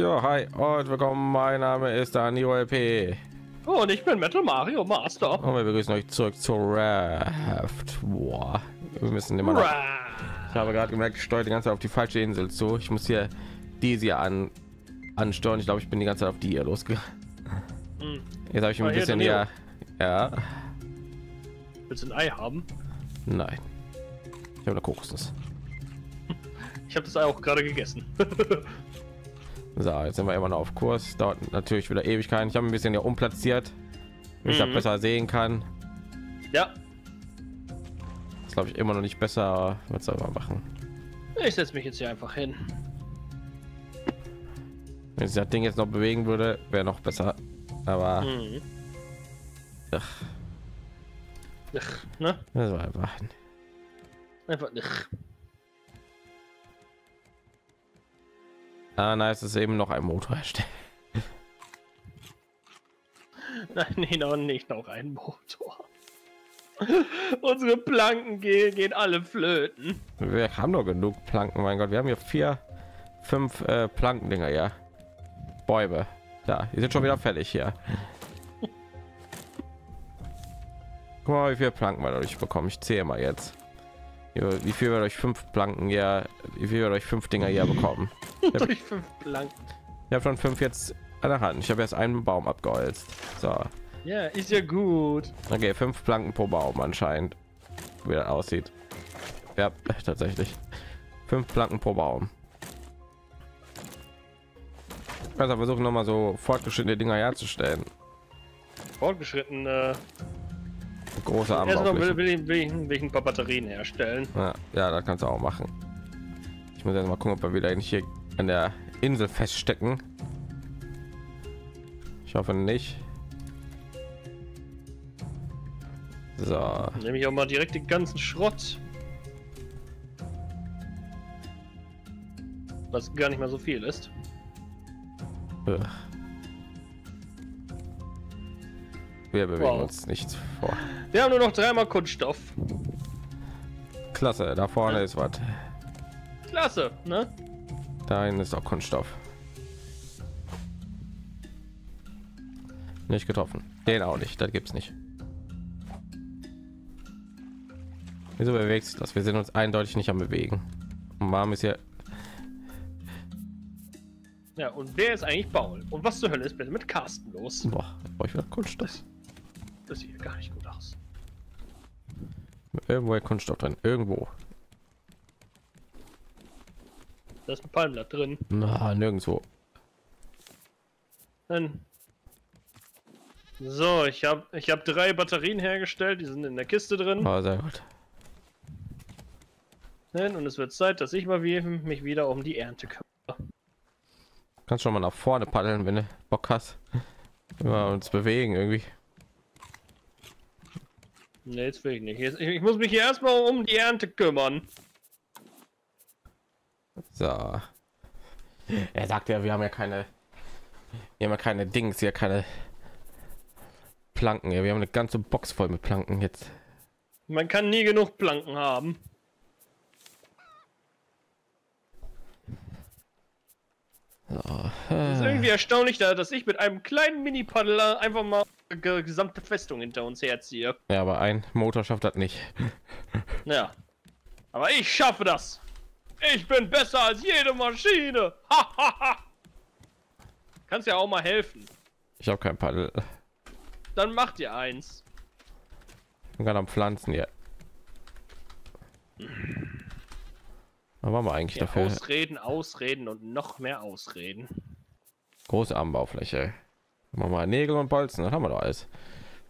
Ja, hi und willkommen. Mein Name ist Daniel LP. Und ich bin Metal Mario Master. Und wir begrüßen euch zurück zu Raft. Boah, wir müssen immer noch. Ich habe gerade gemerkt, ich steuere die ganze Zeit auf die falsche Insel zu. Ich muss hier diese hier an ansteuern. Ich glaube, ich bin die ganze Zeit auf die hier losgegangen. Hm. Jetzt habe ich ein bisschen hier. Ja. Willst du ein Ei haben? Nein. Ich habe eine Kokosnuss. Ich habe das Ei auch gerade gegessen. so, jetzt sind wir immer noch auf Kurs. Dauert natürlich wieder Ewigkeiten. Ich habe ein bisschen hier umplatziert, wie ich mhm. besser sehen kann. Ja. Das glaube ich immer noch nicht besser. Was soll man machen? Ich setze mich jetzt hier einfach hin. Wenn sich das Ding jetzt noch bewegen würde, wäre noch besser. Aber mhm. ach. Ach, ne? Das war einfach. Einfach nicht. Ah, nice, ist eben noch ein Motor erstellen. Nein, noch nicht noch ein Motor. Unsere Planken gehen, gehen alle flöten. Wir haben noch genug Planken, mein Gott. Wir haben hier vier, fünf äh, Plankendinger, ja. Bäume. Da, die sind schon wieder fertig hier. Guck mal, wie viele Planken wir dadurch bekommen. Ich zähle mal jetzt. Wie viel wir durch fünf Planken ja, wie viel wir durch fünf Dinger hier bekommen? durch fünf Planken. Ich habe schon fünf jetzt an der Hand. Ich habe erst einen Baum abgeholzt. So. Ja, ist ja gut. Okay, fünf Planken pro Baum anscheinend, wie das aussieht. Ja, tatsächlich. Fünf Planken pro Baum. Also versuchen noch mal so fortgeschrittene Dinger herzustellen. Fortgeschritten. Große Arme. Will, will, will, will, ein paar Batterien herstellen. Ja, ja, das kannst du auch machen. Ich muss jetzt mal gucken, ob wir wieder hier an der Insel feststecken. Ich hoffe nicht. So. Nehme ich auch mal direkt den ganzen Schrott. Was gar nicht mal so viel ist. Ugh. Wir bewegen wow. uns nicht vor. Wir haben nur noch dreimal Kunststoff. Klasse, da vorne ja. ist was. Klasse, ne? Dahin ist auch Kunststoff. Nicht getroffen. Den auch nicht, das gibt's nicht. Wieso bewegt sich das? Wir sind uns eindeutig nicht am bewegen. Und warm ist ja. Ja, und wer ist eigentlich Baul? Und was zur Hölle ist bitte mit Carsten los? Boah, brauche ich wieder Kunststoff. Das sieht gar nicht gut aus. Irgendwo Kunststoff drin. Irgendwo. Da ist ein Palmblatt drin. Na, nirgendwo. Dann so, ich habe ich habe drei Batterien hergestellt, die sind in der Kiste drin. Oh, sehr gut. Und es wird Zeit, dass ich mal mich wieder um die Ernte kümmere. Kannst schon mal nach vorne paddeln, wenn du Bock hast. Wir uns bewegen irgendwie. Nee, jetzt will ich nicht. Jetzt, ich muss mich hier erstmal um die Ernte kümmern. So. Er sagt ja, wir haben ja keine, wir haben ja keine Dings, hier keine Planken. Wir haben eine ganze Box voll mit Planken jetzt. Man kann nie genug Planken haben. Das ist irgendwie erstaunlich, dass ich mit einem kleinen Mini-Paddler einfach mal gesamte Festung hinter uns herziehe. Ja, aber ein Motor schafft das nicht. Ja. Aber ich schaffe das. Ich bin besser als jede Maschine. Kannst ja auch mal helfen. Ich habe kein Paddel. Dann macht ihr eins. Ich bin gerade am Pflanzen hier. Aber waren wir eigentlich ja, dafür? Ausreden, Ausreden und noch mehr Ausreden. Große Anbaufläche. Machen wir Nägel und Bolzen, dann haben wir doch alles.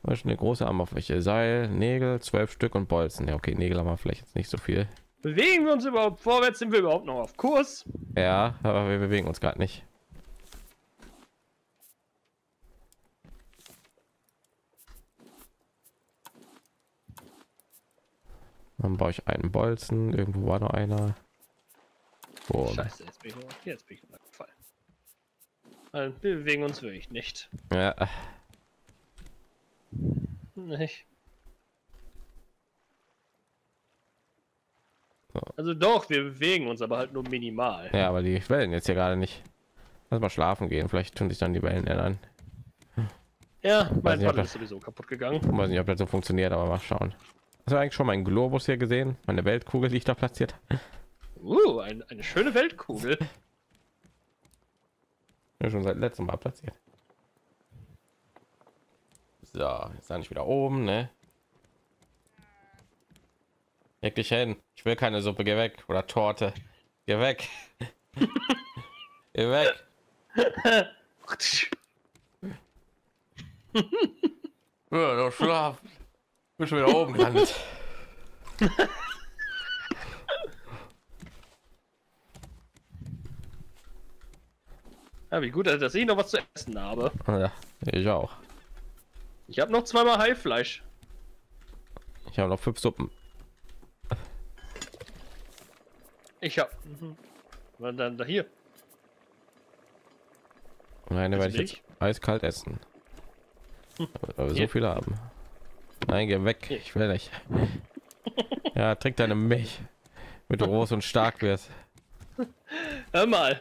Eine große Anbaufläche, Seil, Nägel, zwölf Stück und Bolzen. Ja, okay, Nägel haben wir vielleicht jetzt nicht so viel. Bewegen wir uns überhaupt vorwärts? Sind wir überhaupt noch auf Kurs? Ja, aber wir bewegen uns gerade nicht. Dann baue ich einen Bolzen. Irgendwo war noch einer. Oh. Scheiße, jetzt bin ich, jetzt bin ich gefallen. Also, wir bewegen uns wirklich nicht. Ja. Nicht. So. Also doch, wir bewegen uns aber halt nur minimal. Ja, aber die Wellen jetzt hier gerade nicht. Lass mal schlafen gehen. Vielleicht tun sich dann die Wellen ändern. Ja, mein nicht, Paddel das- ist sowieso kaputt gegangen. Ich weiß nicht, ob das so funktioniert, aber mal schauen. Hast du eigentlich schon meinen Globus hier gesehen? Meine Weltkugel, die ich da platziert? Uh, ein, eine schöne Weltkugel. Ja, schon seit letztem Mal platziert. So, jetzt bin ich wieder oben, ne? Leg dich hin. Ich will keine Suppe, geh weg. Oder Torte. Geh weg. geh weg. Ja, schlaf. Bin schon wieder oben gelandet. Ja, wie gut, dass ich noch was zu essen habe. Ja, ich auch. Ich habe noch zweimal Haifleisch. Ich habe noch fünf Suppen. Ich habe. Mhm. Dann da hier? Und eine werde ich jetzt eiskalt essen. Weil wir so Hier. viele haben. Nein, geh weg. Ich will nicht. Ja, trink deine Milch. Damit du groß und stark wirst. Hör mal.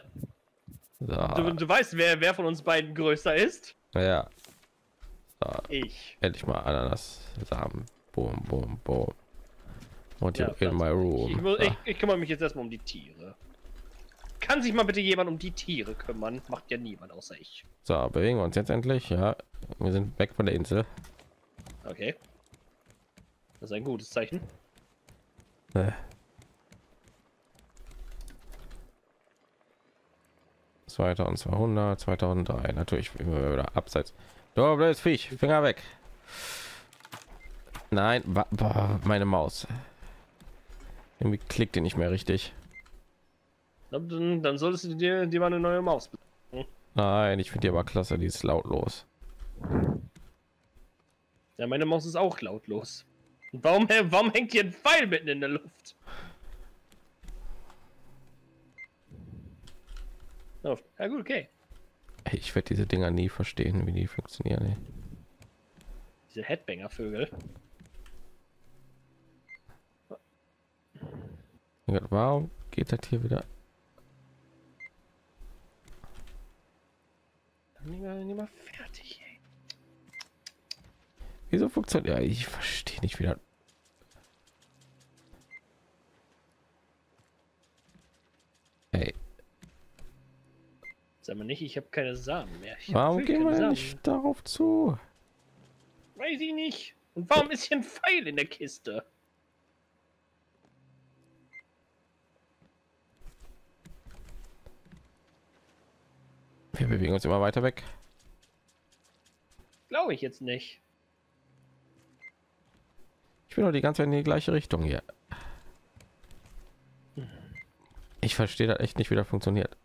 Du, So, du weißt, wer, wer von uns beiden größer ist? ja. Ich. Endlich mal Ananas. Samen. Boom, boom, boom. Und Ja, in my Ich, room. muss, So. ich, ich kümmere mich jetzt erstmal um die Tiere. Kann sich mal bitte jemand um die Tiere kümmern? Macht ja niemand außer ich. so, bewegen wir uns jetzt endlich. Ja, wir sind weg von der Insel. Okay. Das ist ein gutes Zeichen. Äh. 2200, 2003. Natürlich immer wieder abseits. Du blödes Viech, Finger weg. Nein, meine Maus. Irgendwie klickt die nicht mehr richtig. Dann, dann solltest du dir, dir mal eine neue Maus. besorgen. Nein, ich finde die aber klasse, die ist lautlos. Ja, meine Maus ist auch lautlos. Warum, warum hängt hier ein Pfeil mitten in der Luft? Oh, ja gut, okay. Ich werde diese Dinger nie verstehen, wie die funktionieren. Ey. Diese Headbanger-Vögel. Warum geht das hier wieder? Nicht mal, fertig, ey. Wieso funktioniert? Ja, ich verstehe nicht wieder. Ey, Sag mal nicht, ich habe keine Samen mehr. Warum gehen wir Samen. nicht darauf zu? Weiß ich nicht. Und warum ist hier ein Pfeil in der Kiste? Wir bewegen uns immer weiter weg. Glaube ich jetzt nicht. Ich bin doch die ganze Zeit in die gleiche Richtung hier. Ich verstehe das echt nicht, wie das funktioniert.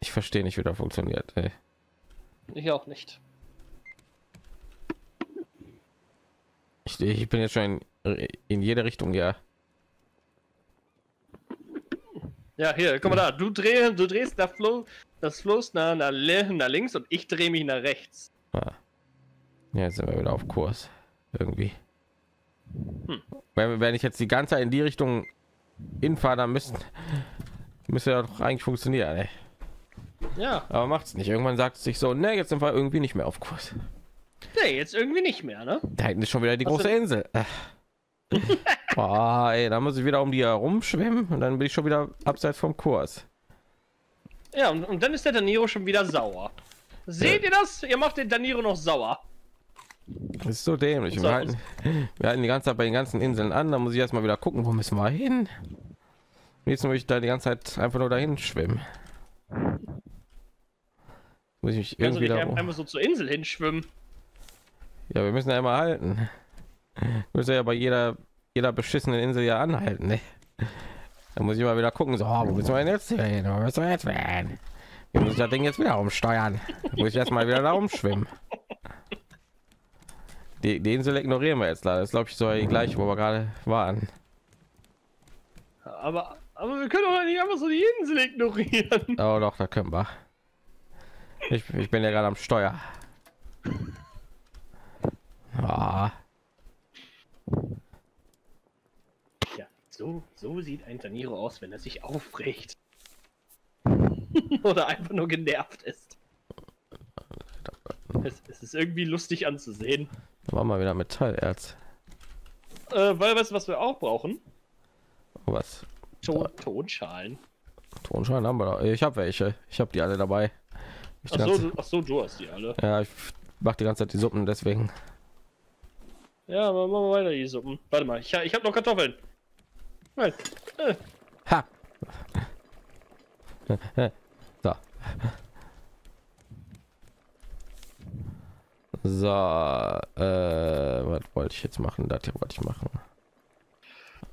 Ich verstehe nicht, wie das funktioniert. Ey. Ich auch nicht. Ich, ich bin jetzt schon in, in jede Richtung, ja. Ja, hier, guck mal da. Du, dreh, du drehst das Floß, das Floß nach, nach, nach links und ich drehe mich nach rechts. Ah. Ja, jetzt sind wir wieder auf Kurs. Irgendwie. Hm. Wenn, wenn ich jetzt die ganze Zeit in die Richtung hinfahre, dann müssten müsste ja doch eigentlich funktionieren. Ey. Ja, Aber macht's nicht. Irgendwann sagt es sich so, ne, jetzt sind wir irgendwie nicht mehr auf Kurs. nee, jetzt irgendwie nicht mehr, ne? Da hinten ist schon wieder die Was große denn? Insel. Äh. Boah, ey, da muss ich wieder um die herumschwimmen und dann bin ich schon wieder abseits vom Kurs. Ja, und, und dann ist der Daniro schon wieder sauer. Seht ihr das? Ihr macht den Daniro noch sauer. Das ist so dämlich. Wir halten, wir halten die ganze Zeit bei den ganzen Inseln an. Da muss ich erstmal wieder gucken, wo müssen wir hin. Jetzt muss ich da die ganze Zeit einfach nur dahin schwimmen. Muss ich mich Kannst du irgendwie nicht da. ein- einfach so zur Insel hinschwimmen? Ja, wir müssen ja immer halten. Wir müssen ja bei jeder, jeder beschissenen Insel ja anhalten. Ne? Da muss ich mal wieder gucken, so, oh, wo müssen wir jetzt hin? Wo müssen wir jetzt hin? Wie muss ich das Ding jetzt wieder umsteuern? Da muss ich erstmal wieder da rumschwimmen. Die, die Insel ignorieren wir jetzt leider. Das glaube ich, so die gleiche, wo wir gerade waren. Aber, aber wir können doch nicht einfach so die Insel ignorieren. Oh, doch, da können wir. Ich, ich bin ja gerade am Steuer. Ah. Ja, so, so sieht ein Taniro aus, wenn er sich aufregt. Oder einfach nur genervt ist. Es, es, ist irgendwie lustig anzusehen. War mal wieder Metallerz. Äh, weil weißt was wir auch brauchen? Was? Ton, Tonschalen. Tonschalen haben wir. Noch. Ich habe welche. Ich habe die alle dabei. Ach so, du, ach so, du hast die alle. Ja, ich mache die ganze Zeit die Suppen, deswegen. Ja, machen wir weiter die Suppen. Warte mal, ich, ich habe noch Kartoffeln. Nein. Äh. Ha. so. So, äh, was wollte ich jetzt machen? Das hier wollte ich machen.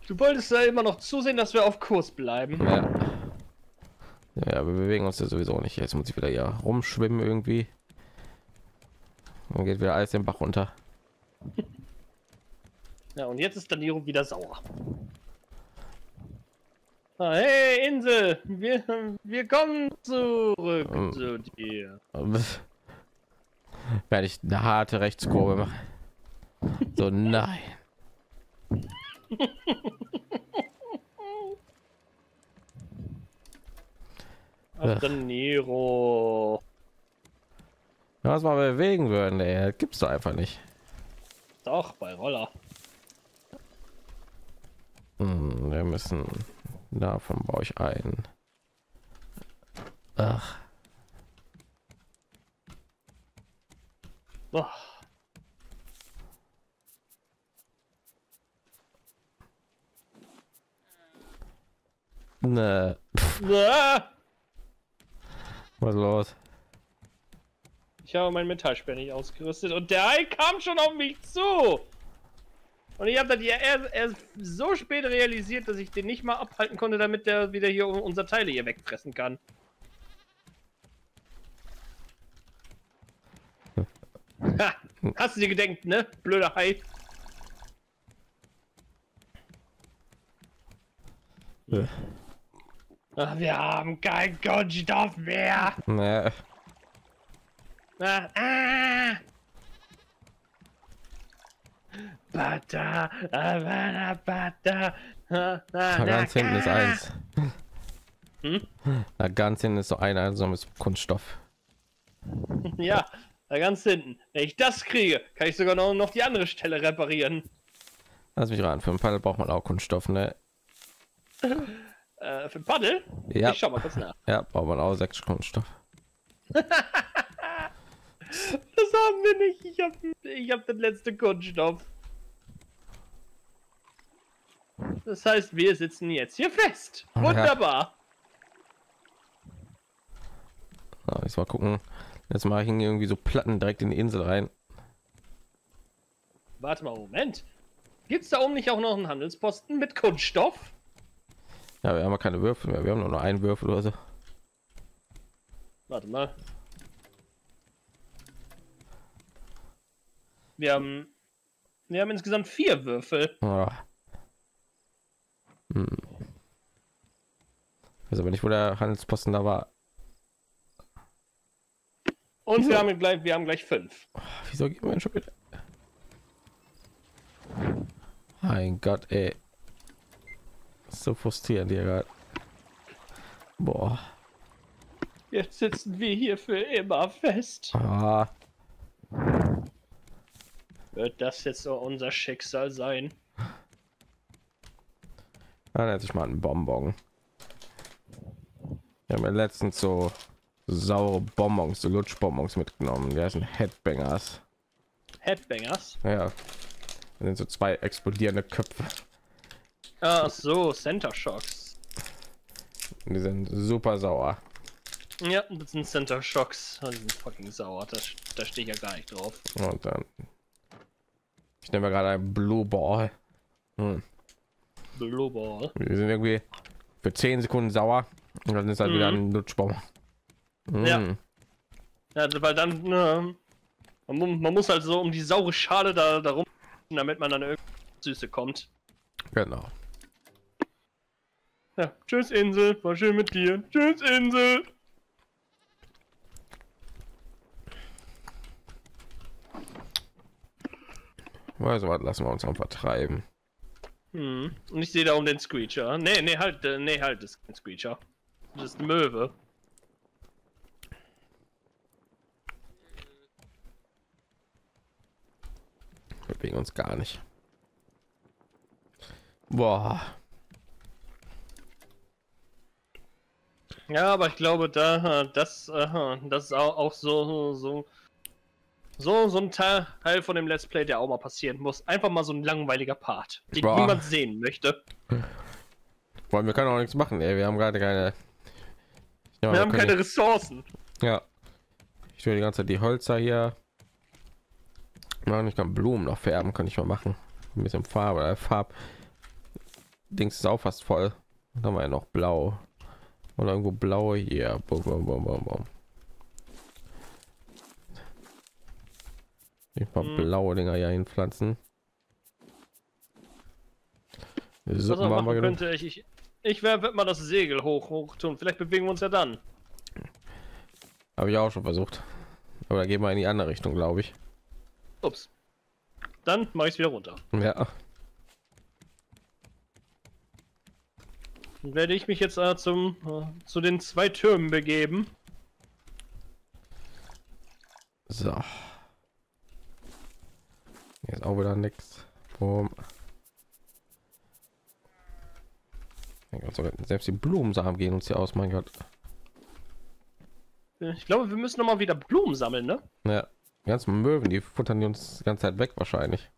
Du wolltest ja immer noch zusehen, dass wir auf Kurs bleiben. Ja. Ja, wir bewegen uns ja sowieso nicht. Jetzt muss ich wieder hier rumschwimmen irgendwie. Dann geht wieder alles den Bach runter. Ja, und jetzt ist Daniro wieder sauer. Ah, hey, Insel! Wir, wir kommen zurück um, zu dir. Werde ich eine harte Rechtskurve machen. So, nein. Ach, Nero. Was mal bewegen würden, ey. Gibt's doch einfach nicht. Doch, bei Roller. Hm, wir müssen davon baue ich ein. Ach. Oh. Ne. Was los? Ich habe mein Metallsperr nicht ausgerüstet und der Hai kam schon auf mich zu. Und ich habe dann ja erst, erst so spät realisiert, dass ich den nicht mal abhalten konnte, damit der wieder hier unser Teile hier wegfressen kann. Ha, hast du dir gedenkt, ne? Blöder Hai. Ja. Ach, wir haben kein Kunststoff mehr. Nee. Ah, ah. Butter, Havana Butter. Da ganz hinten ist eins. Hm? Da ganz hinten ist so ein einsames Kunststoff. Ja, da ganz hinten. Wenn ich das kriege, kann ich sogar noch, noch die andere Stelle reparieren. Lass mich ran. Für ein Paddel braucht man auch Kunststoff, ne? äh, für ein Paddel? Ja. Ich schau mal kurz nach. Ja, braucht man auch sechs Kunststoff. das haben wir nicht. Ich habe ich hab den letzten Kunststoff. Das heißt, wir sitzen jetzt hier fest. Wunderbar. Ja. jetzt mal gucken. Jetzt mache ich irgendwie so Platten direkt in die Insel rein. Warte mal, Moment. Gibt es da oben nicht auch noch einen Handelsposten mit Kunststoff? Ja, wir haben ja keine Würfel mehr. Wir haben nur noch einen Würfel oder so. Warte mal. Wir haben, wir haben insgesamt vier Würfel. Oh. Hm. weiß aber nicht, wo der Handelsposten da war. Und wir haben gleich, wir haben gleich fünf. Oh, wieso geht man schon wieder? Mein Gott, ey. So frustrierend hier gerade. Boah. Jetzt sitzen wir hier für immer fest. Ah. Wird das jetzt so unser Schicksal sein? Dann hätte ich mal einen Bonbon. Wir haben ja letztens so saure Bonbons, so Lutschbonbons mitgenommen. Die heißen Headbangers. Headbangers? Ja. Das sind so zwei explodierende Köpfe. Ach so, Center Shocks. Die sind super sauer. Ja, das sind Center Shocks. Die sind fucking sauer. Das, da stehe ich ja gar nicht drauf. Und dann. Ich nehme gerade ein Blue Ball. Hm. Blue Ball. Wir sind irgendwie für 10 Sekunden sauer und dann ist halt mhm. wieder ein Lutschbaum. Mhm. Ja. ja, also, weil dann äh, man, man, muss halt so um die saure Schale da darum, damit man dann irgendwie Süße kommt. Genau. Ja, tschüss Insel, war schön mit dir. Tschüss Insel. Also was lassen wir uns auch vertreiben. Hm. Und ich sehe da um den Screecher. Nee, nee, halt, äh, nee, halt, das ist kein Screecher. Das ist eine Möwe. Wir bewegen uns gar nicht. Boah. Ja, aber ich glaube, da das, das ist auch, auch so, so, so, so ein Teil von dem Let's Play, der auch mal passieren muss. Einfach mal so ein langweiliger Part, den Boah. niemand sehen möchte. Wollen wir können auch nichts machen. Ey. Wir haben gerade keine. Ja, Wir haben können keine Ressourcen. Ja. Ich will die ganze Zeit die Holzer hier. Machen. Ich kann Blumen noch färben, kann ich mal machen. Ein bisschen Farbe, Farb. Dings ist auch fast voll. Dann haben wir ja noch blau. Oder irgendwo blaue hier. Ich mal Hm. blaue Dinger hier hinpflanzen. So Was man machen wir könnte, ich, ich, ich werde mal das Segel hoch, hoch tun. Vielleicht bewegen wir uns ja dann. Habe ich auch schon versucht. Aber da gehen wir in die andere Richtung, glaube ich. Ups. Dann mache ich es wieder runter. Ja. Werde ich mich jetzt äh, zum äh, zu den zwei Türmen begeben. So. Ist auch wieder nichts. Boom. Mein Gott, sogar selbst die Blumensamen gehen uns hier aus, mein Gott. Äh, Ich glaube, wir müssen noch mal wieder Blumen sammeln, ne? Ja, die ganzen Möwen, die futtern die uns die ganze Zeit weg wahrscheinlich.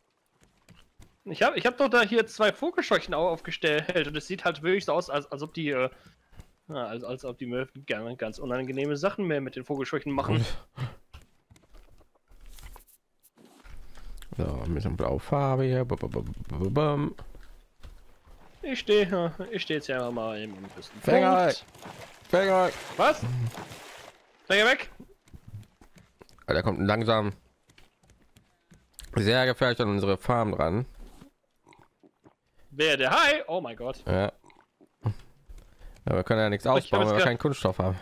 Ich habe ich hab doch da hier zwei Vogelscheuchen au- aufgestellt und es sieht halt wirklich so aus, als, als ob die äh, als, als ob die Möwen ganz, ganz unangenehme Sachen mehr mit den Vogelscheuchen machen. So, ein bisschen blaue Farbe hier. Ich stehe ich stehe jetzt ja mal im höchsten Fänger! Punkt. Fänger! Was? Fänger weg? Der kommt langsam sehr gefährlich an unsere Farm dran. Wer der Hai? Oh mein Gott. Ja. ja wir können ja nichts ausbauen, jetzt weil wir keinen Kunststoff haben.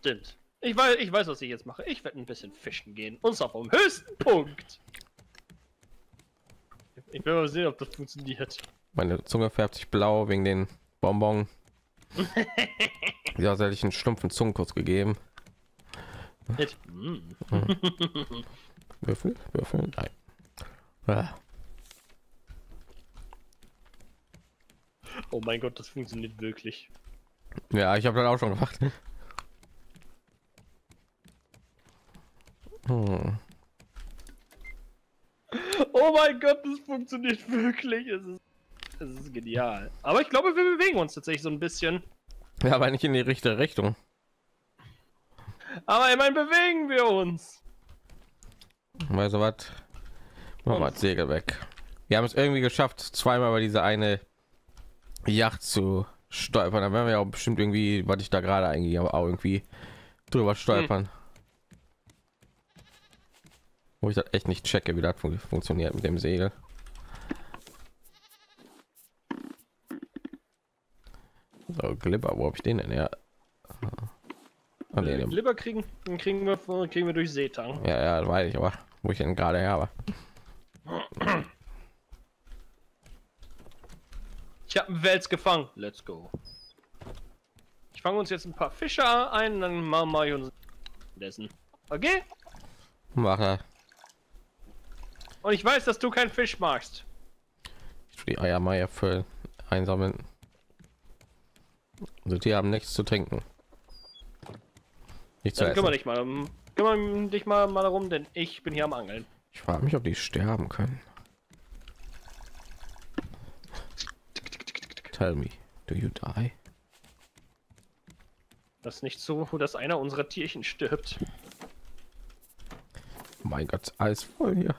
Stimmt. Ich weiß, ich weiß, was ich jetzt mache. Ich werde ein bisschen fischen gehen. Und zwar vom höchsten Punkt. Ich will mal sehen, ob das funktioniert. Meine Zunge färbt sich blau wegen den Bonbon. ja, hätte ich einen stumpfen Zungenkuss gegeben. Mm. Würfel, Würfel, nein. Ah, Oh mein Gott, das funktioniert wirklich. Ja, ich habe dann auch schon gemacht. Hm. Oh mein Gott, das funktioniert wirklich. Es ist, es ist genial. Aber ich glaube, wir bewegen uns tatsächlich so ein bisschen. Ja, aber nicht in die richtige Richtung. Aber immerhin bewegen wir uns. Weißt du was? Machen wir das Segel weg. Wir haben es irgendwie geschafft, zweimal bei diese eine Yacht zu stolpern. Da werden wir ja auch bestimmt irgendwie, was ich da gerade eigentlich aber auch irgendwie drüber stolpern. Wo ich das echt nicht checke, wie das fun funktioniert mit dem Segel. So, Glibber, wo habe ich den denn? Ja. Ah, nee, Glibber kriegen, den kriegen wir, kriegen wir durch Seetang. ja, ja, weiß ich, aber wo ich denn gerade her war. Ich habe einen Wels gefangen. Let's go. Ich fange uns jetzt ein paar Fische ein, dann machen wir uns dessen. Okay? Mach er. Und ich weiß, dass du keinen Fisch magst. Ich will die Eiermeier für einsammeln. Also die haben nichts zu trinken. Nicht zu Dann kümmere dich mal, um- kümmere dich mal, mal darum, denn ich bin hier am Angeln. Ich frage mich, ob die sterben können. Tell me, do you die? Das ist nicht so, dass einer unserer Tierchen stirbt. Mein Gott, alles voll hier.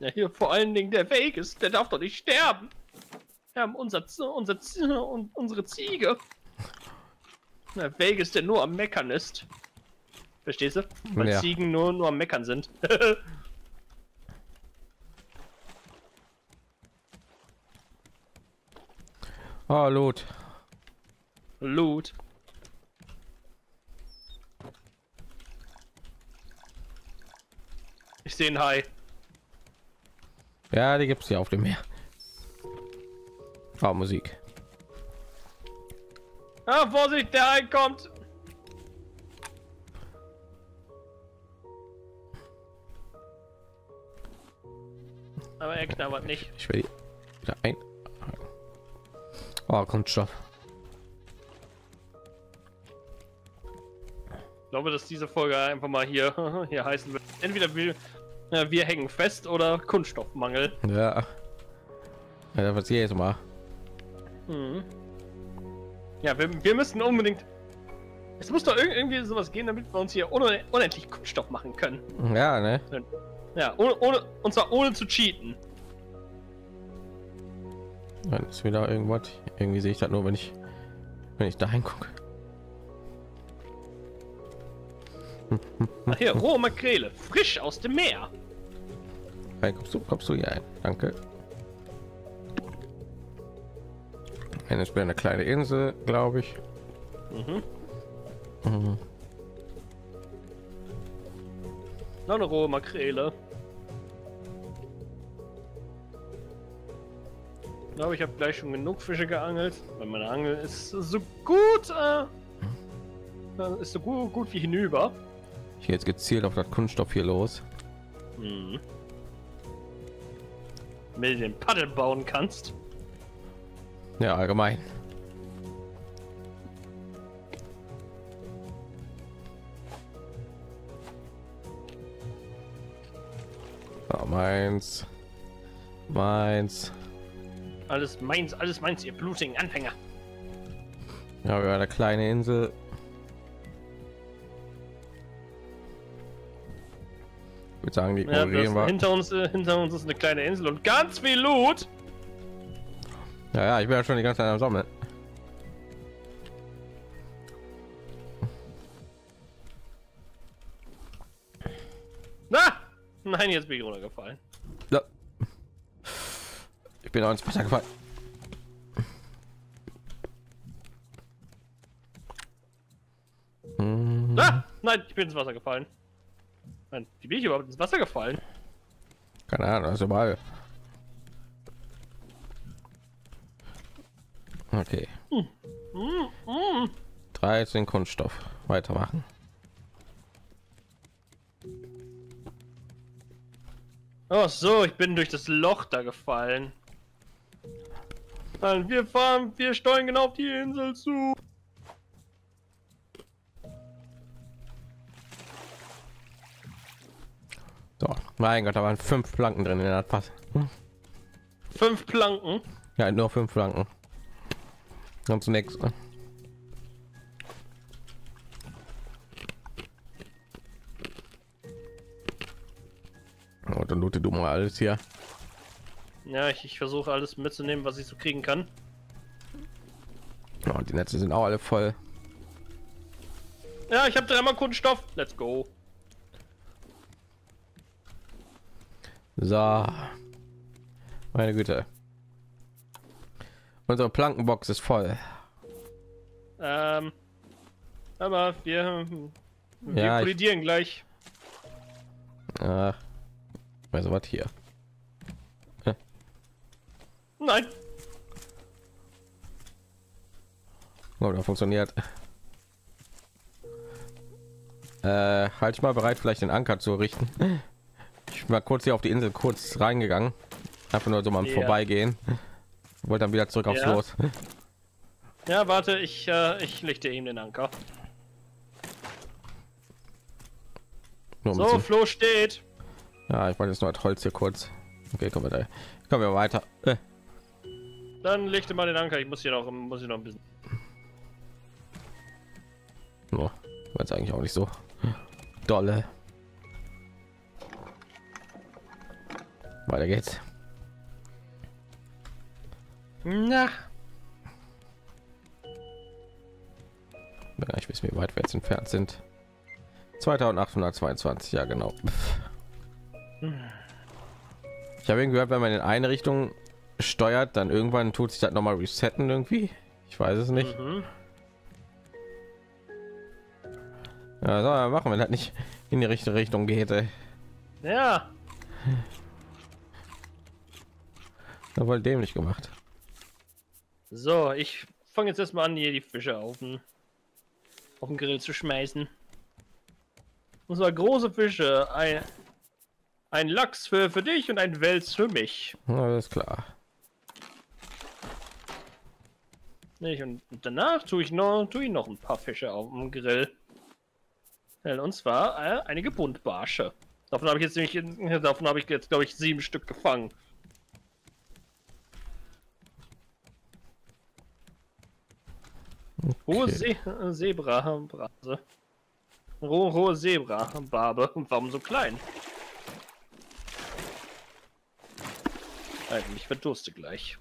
Ja, hier vor allen Dingen der Vegas, der darf doch nicht sterben. Wir haben unser, unser und unsere Ziege. Der Vegas, der nur am Meckern ist. Verstehst du? Weil Ja. Ziegen nur, nur am Meckern sind. Oh, Lot. Loot. Ich sehe einen Hai. Ja, die gibt es ja auf dem Meer. Oh, Musik. Ah, Vorsicht, der Hai kommt. Aber er knabbert nicht. Ich will wieder ein. Oh, Kunststoff. Ich glaube, dass diese Folge einfach mal hier, hier heißen wird. Entweder wir, ja, wir hängen fest oder Kunststoffmangel. Ja. Ja, was jedes Mal. Mhm. Ja, wir, wir müssen unbedingt. Es muss doch irg- irgendwie sowas gehen, damit wir uns hier ohne, unendlich Kunststoff machen können. Ja, ne? Ja, ohne, ohne, und zwar ohne zu cheaten. Dann ist wieder irgendwas. Irgendwie sehe ich das nur, wenn ich wenn ich da hingucke. Hier, rohe Makrele, frisch aus dem Meer. Hey, kommst du, kommst du hier ein? Danke. Eine ist eine kleine Insel, glaube ich. Mhm. Mhm. Noch eine rohe Makrele. Glaube, ich habe gleich schon genug Fische geangelt, weil meine Angel ist so gut, äh, äh, ist so gut, gut wie hinüber. Ich gehe jetzt gezielt auf das Kunststoff hier los. Mhm. Du den Paddel bauen kannst. Ja, allgemein. Ja, meins. Meins. Alles meins, alles meins, ihr blutigen Anfänger. Ja, wir haben eine kleine Insel. Ich würde sagen, die Ja, wir. hinter uns, äh, hinter uns ist eine kleine Insel und ganz viel Loot. Ja, ja, ich bin ja schon die ganze Zeit am Sammeln. Na! Nein, jetzt bin ich runtergefallen. Bin auch ins Wasser gefallen. Hm, Na! Nein, ich bin ins Wasser gefallen. Nein, wie bin ich überhaupt ins Wasser gefallen? Keine Ahnung, also mal. Okay. Mm, mm. 13 Kunststoff. Weitermachen. Oh so, ich bin durch das Loch da gefallen. Nein, wir fahren, wir steuern genau auf die Insel zu. So, mein Gott, da waren fünf Planken drin in der Pass. Fünf Planken. Ja, nur fünf Planken. Und zunächst. Oh, dann loote du mal alles hier. Ja, ich, ich versuche alles mitzunehmen, was ich so kriegen kann. Oh, die Netze sind auch alle voll. Ja, ich habe dreimal Kunststoff. Let's go. So. Meine Güte. Unsere Plankenbox ist voll. Ähm, aber wir, wir Ja, ich- kollidieren gleich. Ach. Also was hier. Nein. Oh, da funktioniert. Äh, halt ich mal bereit, vielleicht den Anker zu richten. Ich bin mal kurz hier auf die Insel kurz reingegangen. Einfach nur so mal Ja. Vorbeigehen. Wollte dann wieder zurück aufs Ja. Los. Ja, warte, ich, äh, ich lichte ihm den Anker. So, Flo steht. Ja, ich wollte jetzt nur das Holz hier kurz. Okay, kommen wir da. Kommen wir weiter. Äh, Dann lichte mal den Anker. Ich muss hier noch, muss hier noch ein bisschen. oh, jetzt eigentlich auch nicht so dolle. Weiter geht's. Na. Ich weiß, wie weit wir jetzt entfernt sind. 2822, ja genau. Ich habe irgendwie gehört, wenn man in eine Richtung steuert, dann irgendwann tut sich das noch mal resetten irgendwie. Ich weiß es nicht. Mhm. Ja, soll machen, wenn das nicht in die richtige Richtung geht. Ey. Ja. Da wohl dämlich gemacht. So, ich fange jetzt erstmal an, hier die Fische auf den, auf den Grill zu schmeißen. Und zwar große Fische. Ein, ein Lachs für, für dich und ein Wels für mich. Alles klar. Nicht? Und danach tue ich noch, tue ich noch ein paar Fische auf dem Grill. Und zwar äh, einige Buntbarsche. Davon habe ich jetzt nämlich, davon habe ich jetzt glaube ich sieben Stück gefangen. Hohe Okay. Se Zebra Brase. Rohe, hohe Zebra Barbe. Und warum so klein? Alter, ich verdurste gleich.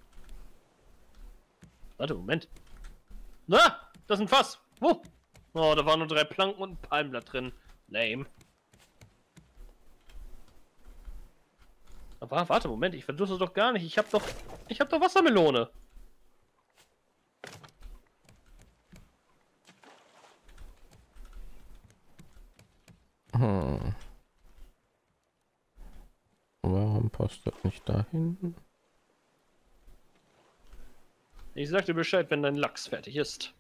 Warte, Moment. Na, das ist ein Fass. Wo? Oh, da waren nur drei Planken und ein Palmblatt drin. Lame. Aber warte, Moment, ich verdurste doch gar nicht. Ich hab doch, ich hab doch Wassermelone. Hm. Warum passt das nicht dahin? Ich sag dir Bescheid, wenn dein Lachs fertig ist.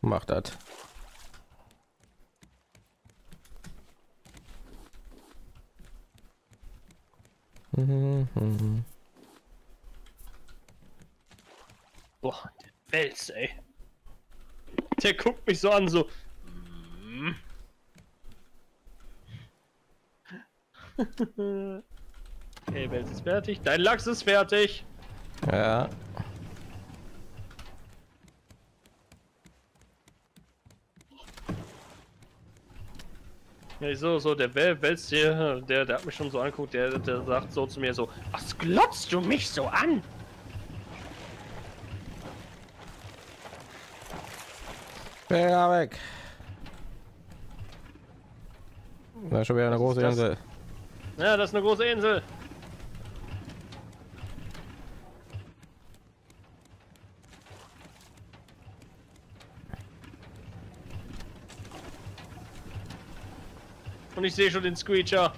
Macht das. Mhm. Boah, der Wels, ey. Der guckt mich so an, so. "Mm." okay, Wels ist fertig. Dein Lachs ist fertig. Ja. Ja, so, so, der Wel Wels, der, der, der hat mich schon so anguckt, der, der sagt so zu mir so, was glotzt du mich so an? Ja, weg. Da ist schon wieder eine große? Insel. Ja, das ist eine große Insel. Und ich sehe schon den Screecher.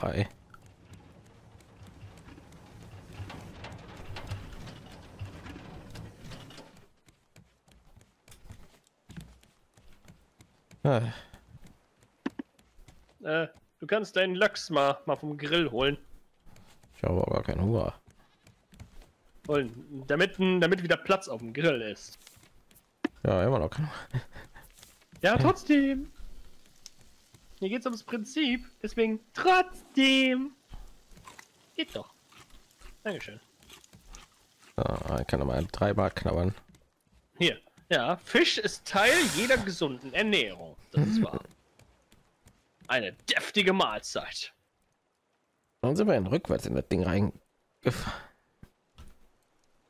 Hi. Ah, Äh, du kannst deinen Lachs mal, mal vom Grill holen. Ich habe aber gar keinen Hunger. holen damit, damit wieder Platz auf dem Grill ist. Ja, immer noch keinen Hunger. Ja, trotzdem. Hier geht's ums Prinzip, deswegen trotzdem. Geht doch. Dankeschön. Ja, ich kann noch mal dreimal knabbern. Hier. Ja, Fisch ist Teil jeder gesunden Ernährung. Das ist wahr. Eine deftige Mahlzeit. Dann sind wir in rückwärts in das Ding rein.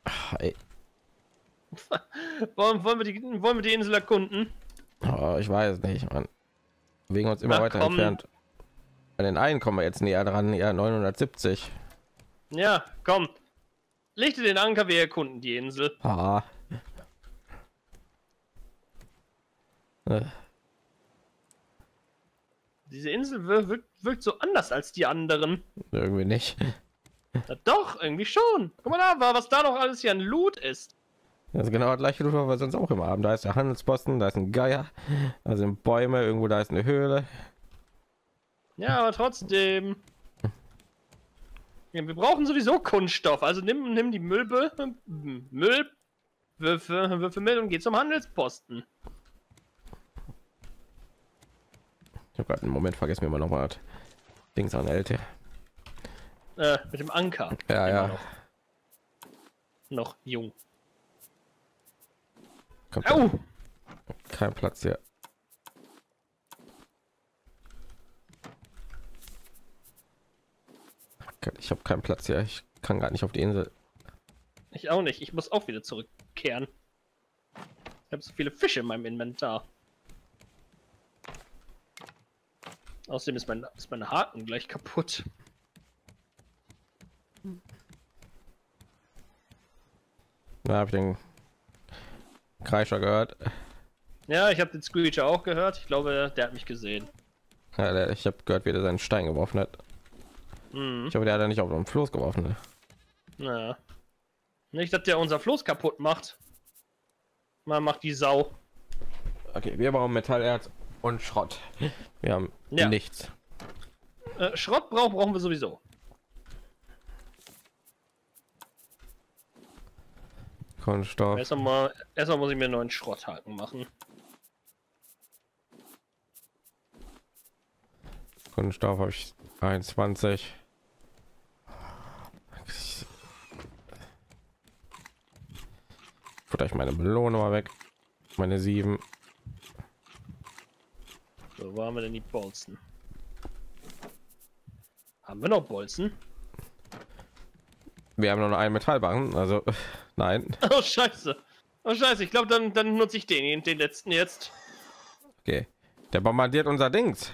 Hi. Wollen, wir die, wollen wir die Insel erkunden? Oh, ich weiß nicht, man. Wegen uns immer Na, weiter komm. entfernt. An den einen kommen wir jetzt näher dran, ja 970. Ja, komm. Dir den Anker, wir erkunden die Insel. Ah. Diese Insel wir- wirkt, wirkt so anders als die anderen. irgendwie nicht. Na doch, irgendwie schon. Guck mal da, wa- was da noch alles hier an Loot ist. Das ist genau das gleiche, was wir sonst auch immer haben. Da ist der Handelsposten, da ist ein Geier, da sind Bäume, irgendwo da ist eine Höhle. Ja, aber trotzdem. Ja, wir brauchen sowieso Kunststoff. Also nimm, nimm die Müllbe Müllwürfe Würfe mit und geh zum Handelsposten. Ich habe gerade einen Moment vergessen, mir mal noch mal das Dings an LT. Äh, mit dem Anker. Ja, ja. Noch. noch jung. Kommt Au! kein Platz hier. Ich habe keinen Platz hier. Ich kann gar nicht auf die Insel. Ich auch nicht. Ich muss auch wieder zurückkehren. Ich habe so viele Fische in meinem Inventar. Außerdem ist mein, ist mein Haken gleich kaputt. Da habe ich den Kreischer gehört. Ja, ich habe den Screecher auch gehört. Ich glaube, der hat mich gesehen. Ja, der, ich habe gehört, wie er seinen Stein geworfen hat. Mhm. Ich hoffe, der hat er nicht auf den Floß geworfen. Ne? Naja. Nicht, dass der unser Floß kaputt macht. Man macht die Sau. Okay, wir brauchen Metallerz und Schrott. Wir haben Ja. nichts. Äh, Schrott brauchen, brauchen wir sowieso. Kunststoff. Erstmal, mal, erstmal muss ich mir einen neuen Schrotthaken machen. Kunststoff habe ich 21. Futter ich meine Belohnung mal weg. Meine sieben. So, wo haben wir denn die Bolzen? Haben wir noch Bolzen? Wir haben noch einen Metallbarren, also nein. Oh, scheiße. Oh, scheiße. Ich glaube, dann, dann nutze ich den, den letzten jetzt. Okay. Der bombardiert unser Dings.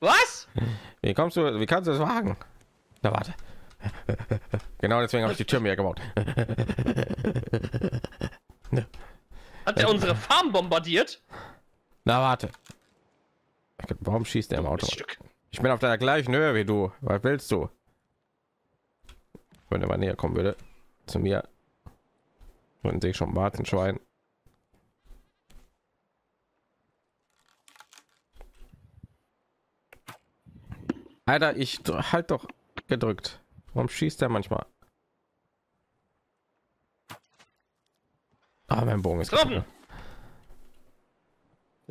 Was? Wie kommst du, wie kannst du das wagen? Na warte. genau deswegen habe ich die Tür mir gebaut. Hat er unsere Farm bombardiert? Na warte. Warum schießt der im Auto? Stück. Ich bin auf der gleichen Höhe wie du. Was willst du? Wenn er mal näher kommen würde zu mir. Dann sehe ich schon Martinschwein. Alter, ich halt doch gedrückt. Warum schießt er manchmal? Ah, mein Bogen ist Getroffen.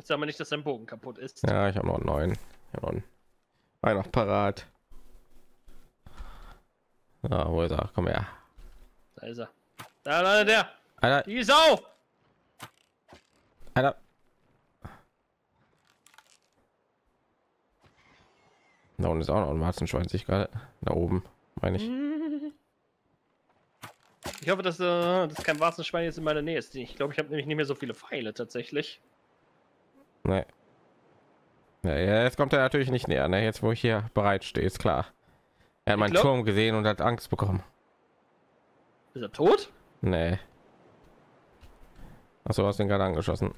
Jetzt sagen wir nicht, dass sein Bogen kaputt ist. Ja, ich habe noch neuen. Ich noch einen. Ein noch parat. Ja, wo ist er? Komm her. Da ist er. Da, da, der. Alter, Die Sau. Alter. Da unten ist auch noch ein Warzenschwein, sich gerade da oben, meine ich. Ich hoffe, dass äh, das kein Warzenschwein jetzt in meiner Nähe ist. Ich glaube, ich habe nämlich nicht mehr so viele Pfeile tatsächlich. Nee. Ja, jetzt kommt er natürlich nicht näher, ne? Jetzt, wo ich hier bereit stehe, ist klar. Er hat meinen glaub- Turm gesehen und hat Angst bekommen. Ist er tot? Nee. Achso, hast den gerade angeschossen.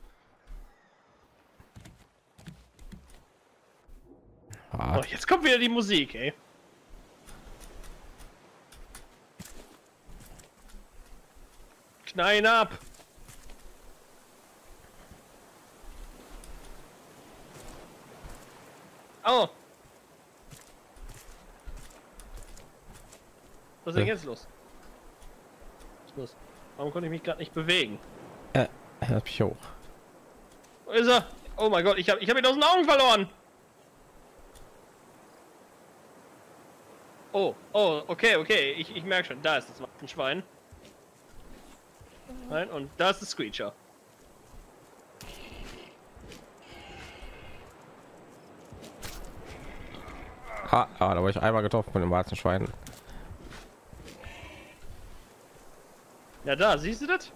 Ah, Oh, jetzt kommt wieder die Musik, ey. Ihn ab. Oh. Was ist denn Ja. jetzt los? Was ist los? Warum konnte ich mich gerade nicht bewegen? er hat mich hoch. Wo ist er? Oh mein Gott, ich habe ich hab ihn aus den Augen verloren. Oh, oh, okay, okay. Ich, ich merke schon, da ist das Schwein. Nein, und da ist das Screecher. Ah, da war ich einmal getroffen von dem Warzenschwein. Ja, da, siehst du das?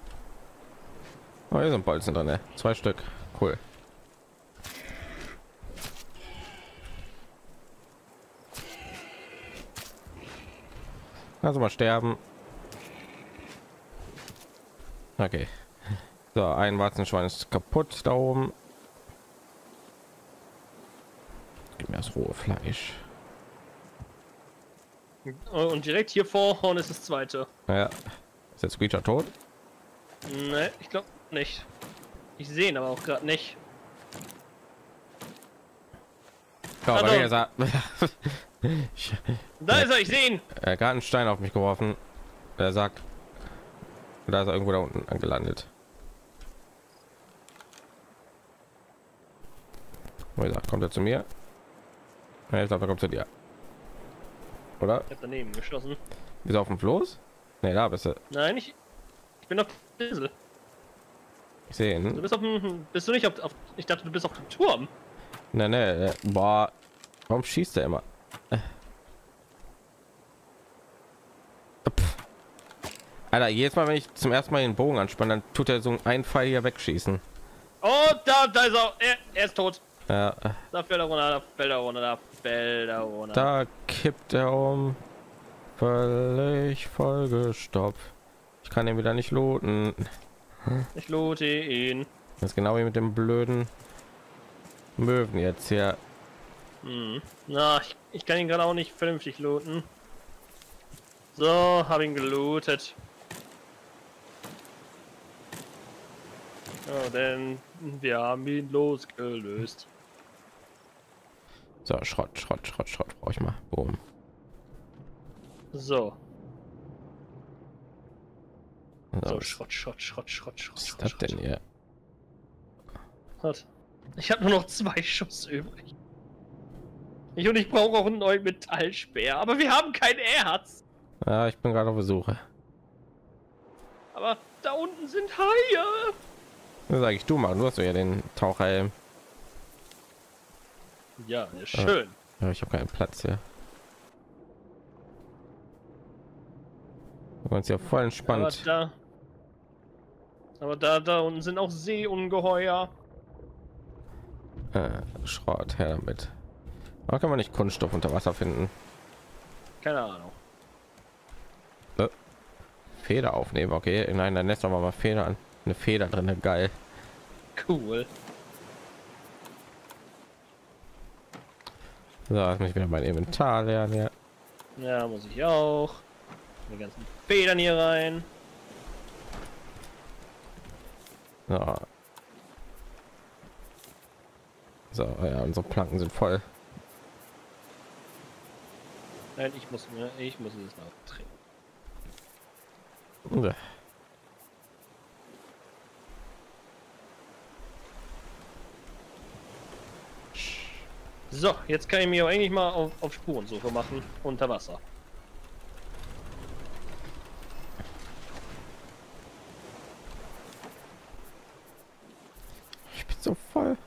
Oh, hier sind Bolzen drin, ne? Zwei Stück. Cool. Also mal sterben. Okay. So, ein Warzenschwein ist kaputt da oben. Gib mir das rohe Fleisch. Und direkt hier vorne ist das zweite. Ja. Ist jetzt Screecher tot? Ne, ich glaube nicht. Ich sehe ihn aber auch gerade nicht. Ja, Ah, mir ist er. ich, Da ist er, ich sehe ihn. er hat einen Stein auf mich geworfen. Er sagt, da ist er irgendwo da unten angelandet. Ist er? Kommt er zu mir? Ja, ich glaube, er kommt zu dir. Oder? Ich habe daneben geschossen. Ist er auf dem Floß? Ne, da bist du. Nein, ich, ich bin auf der Insel. Ich sehe Du ihn. bist auf dem. Bist du nicht auf, auf. Ich dachte, du bist auf dem Turm. Ne, ne, boah. Warum schießt er immer? Pff. Alter, jedes Mal, wenn ich zum ersten Mal den Bogen anspanne, dann tut er so einen Pfeil hier wegschießen. Oh, da, da ist er. Er, er ist tot. Ja, Da fällt er runter, da fällt er runter, da fällt er runter. da kippt er um. Völlig vollgestopft. Ich kann ihn wieder nicht looten. Ich loote ihn. Das ist genau wie mit dem blöden Möwen jetzt hier. Hm. Na, ich, ich kann ihn gerade auch nicht vernünftig looten. So, habe ihn gelootet. Ja, denn wir haben ihn losgelöst. So, Schrott, Schrott, Schrott, Schrott brauche ich mal. Boom. So. So, So, was Schrott, Schrott, Schrott, Schrott, Schrott, ist Schrott. das denn hier? Hat. Ich habe nur noch zwei Schuss übrig. Ich und ich brauche auch einen neuen Metallspeer, aber wir haben kein Erz. Ja, ich bin gerade auf Besuche. Aber da unten sind Haie. Das sage ich du mal. Du hast ja den Taucherhelm. Ja, ist schön. Ja, ich habe keinen Platz hier. Wir uns ja voll Aber entspannt. da. Aber da, da unten sind auch Seeungeheuer. Äh, Schrott her damit. Aber kann man nicht Kunststoff unter Wasser finden? Keine Ahnung. Feder aufnehmen, okay. Nein, dann lässt doch mal Feder an. Eine Feder drin, geil. Cool. So, jetzt muss ich wieder mein Inventar lernen. Ja. Ja, muss ich auch. Die ganzen Federn hier rein. So. So, ja, unsere Planken sind voll. Nein, ich muss mir, ich muss es noch trinken. Uah. So, jetzt kann ich mir auch eigentlich mal auf, auf Spurensuche machen unter Wasser. Ich bin so voll.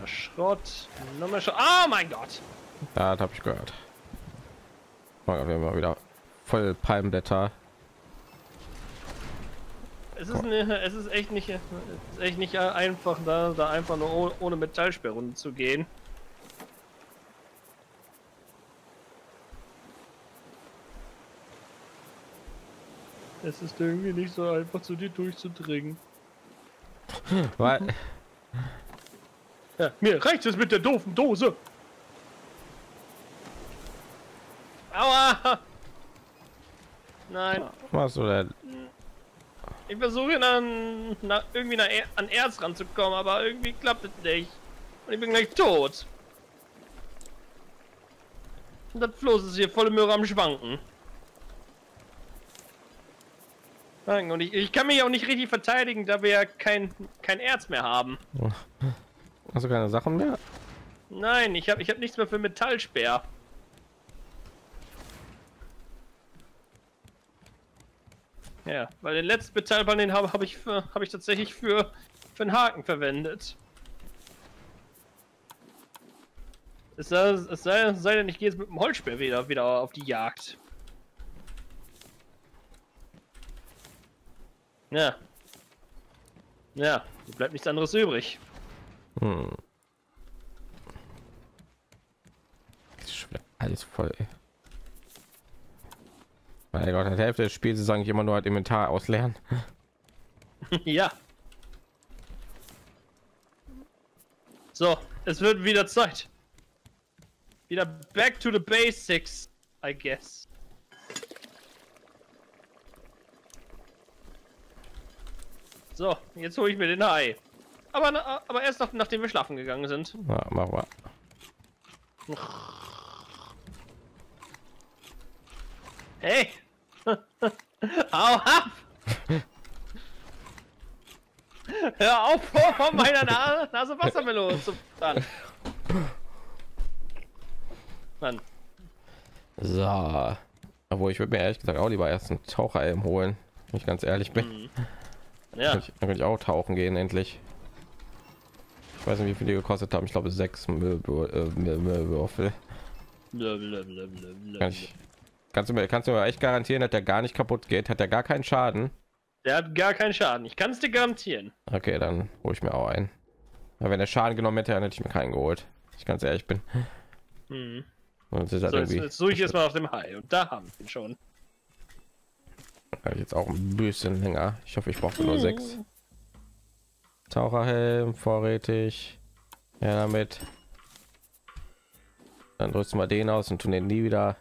Der Schrott. Nochmal Schrott. Oh mein Gott! Ja, das habe ich gehört. Mal wir mal wieder voll Palmblätter. Es ist, ne, es ist echt nicht, es ist echt nicht einfach, da, da einfach nur ohne, ohne Metallsperrunde zu gehen. Es ist irgendwie nicht so einfach, zu dir durchzudringen. Weil, Ja, mir reicht es mit der doofen Dose. Aua! Nein, was du denn? Ich versuche dann na, irgendwie nach er an Erz ranzukommen, aber irgendwie klappt es nicht. Und ich bin gleich tot. Und das Floß ist hier volle Möhre am Schwanken. Und ich, ich kann mich auch nicht richtig verteidigen, da wir ja kein, kein Erz mehr haben. Hast du keine Sachen mehr? Nein, ich habe ich hab nichts mehr für Metallsperr. Ja, weil den letzten Metallball, den habe hab ich, hab ich tatsächlich für, für einen Haken verwendet. Es sei, es sei, sei denn, ich gehe jetzt mit dem Holzsperr wieder, wieder auf die Jagd. Ja. Ja, bleibt nichts anderes übrig. Hm. Alles voll. Ey. Mein Gott, die Hälfte des Spiels ist eigentlich immer nur halt Inventar ausleeren. ja. So, es wird wieder Zeit. Wieder back to the basics, I guess. So, jetzt hole ich mir den Hai. Aber, aber erst noch, nachdem wir schlafen gegangen sind. Ja, mach mal. Hey! Hau ab! Hör auf, vor von meiner Na Nase Wassermelone zu dann. Mann, So. Obwohl ich würde mir ehrlich gesagt auch lieber erst einen Taucherhelm holen, wenn ich ganz ehrlich bin. ja, Dann könnte ich, dann könnte ich auch tauchen gehen endlich. Ich weiß nicht, wie viel die gekostet haben. Ich glaube sechs Müllwür- äh, Müll- Müllwürfel. blablabla. Kann ich, kannst du mir kannst du mir echt garantieren, dass der gar nicht kaputt geht? Hat der gar keinen Schaden? Der hat gar keinen Schaden, ich kann es dir garantieren. Okay, dann hole ich mir auch einen. Weil wenn der Schaden genommen hätte, dann hätte ich mir keinen geholt. Ich ganz ehrlich bin. Hm. Und es ist halt So, jetzt, irgendwie jetzt suche ich erstmal nach dem Hai und da haben wir ihn schon. jetzt auch ein bisschen länger. Ich hoffe, ich brauche nur sechs. Taucherhelm, vorrätig. Ja, damit. Dann rüsten wir den aus und tun den nie wieder.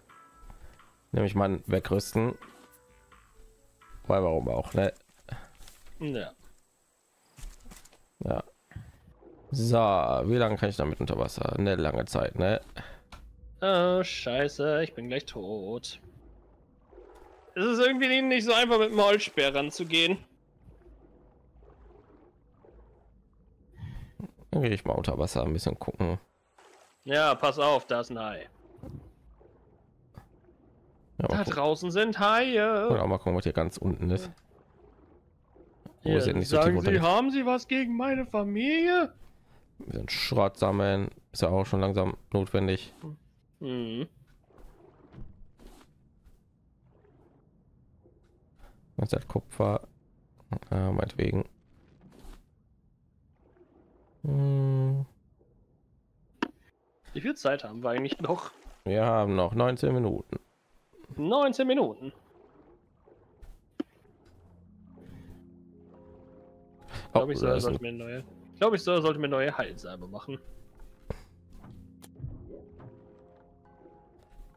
Nämlich mal wegrüsten. Weil warum auch, ne? Ja. Ja. So, wie lange kann ich damit unter Wasser? Eine lange Zeit, ne? Oh, scheiße, ich bin gleich tot. Es ist irgendwie nicht so einfach mit dem Holzspeer ranzugehen. Dann gehe ich mal unter Wasser ein bisschen gucken. Ja, pass auf, da ist ein Hai. Ja, Da gucken. draußen sind Haie. Oder auch mal gucken, was hier ganz unten ist. Wo Ja, ist denn nicht so sagen Sie, haben Sie was gegen meine Familie? Ein bisschen Schrott sammeln. Ist ja auch schon langsam notwendig. Hm. Was hat Kupfer? Äh, meinetwegen. Hm, Wie viel Zeit haben wir eigentlich noch? Wir haben noch 19 Minuten. 19 Minuten. Ich glaube, ich, Oh, soll, sollte mir neue. Ich glaube, ich soll, sollte mir neue Heilsalbe machen.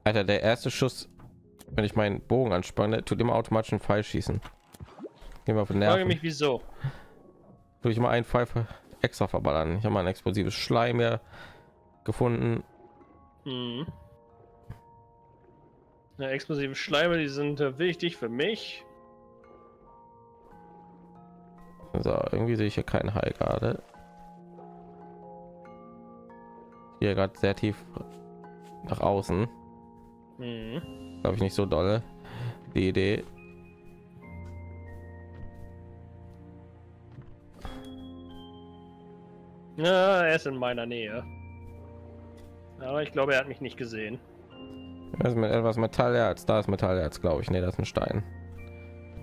Alter, der erste Schuss, wenn ich meinen Bogen anspanne, tut immer automatisch einen Pfeil schießen. Gehen wir auf den Ich frage Nerven. mich, wieso. Tue ich mal einen Pfeil extra verballern. Ich habe mal ein explosives Schleim hier gefunden. Hm. Ja, explosive Schleime, die sind äh, wichtig für mich. So, irgendwie sehe ich hier keinen Hai gerade. Hier gerade sehr tief nach außen. Hm. Glaube ich nicht so dolle. Die Idee. Ja, er ist in meiner Nähe. Aber ich glaube, er hat mich nicht gesehen. Das ist mit etwas Metallerz. Da ist Metallerz, glaube ich. Nee, das ist ein Stein.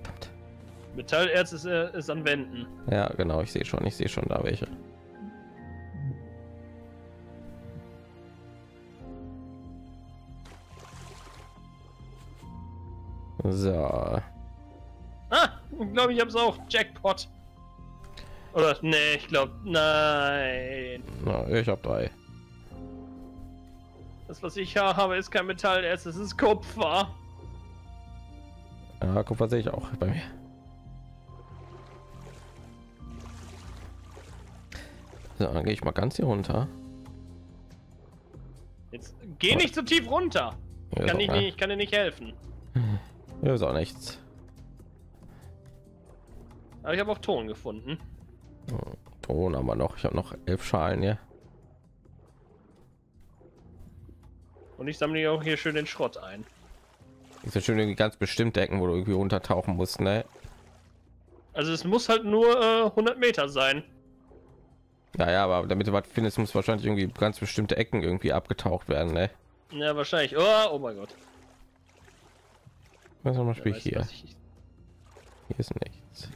Verdammt. Metallerz ist, äh, ist an Wänden. Ja, genau. Ich sehe schon. Ich sehe schon da welche. So. Ah, ich glaube, ich habe es auch. Jackpot. Oder, nee, ich glaube, nein. Na, ich habe drei. Das, was ich habe, ist kein Metallerz, es ist Kupfer. Ja, Kupfer sehe ich auch bei mir. So, dann gehe ich mal ganz hier runter. Jetzt geh nicht so tief runter. Hier Kann ich, nicht, ich kann dir nicht helfen. hier ist auch nichts. Aber ich habe auch Ton gefunden. Ton haben wir noch. Ich habe noch elf Schalen hier. Und ich sammle auch hier schön den Schrott ein. Ist ja schön irgendwie ganz bestimmte Ecken, wo du irgendwie untertauchen musst, ne? Also es muss halt nur äh, 100 Meter sein. Ja, ja, aber damit du was findest, muss wahrscheinlich irgendwie ganz bestimmte Ecken irgendwie abgetaucht werden, ne? Ja, wahrscheinlich. Oh, oh mein Gott. Was zum Wer Beispiel weiß, hier? ich- Hier ist nichts.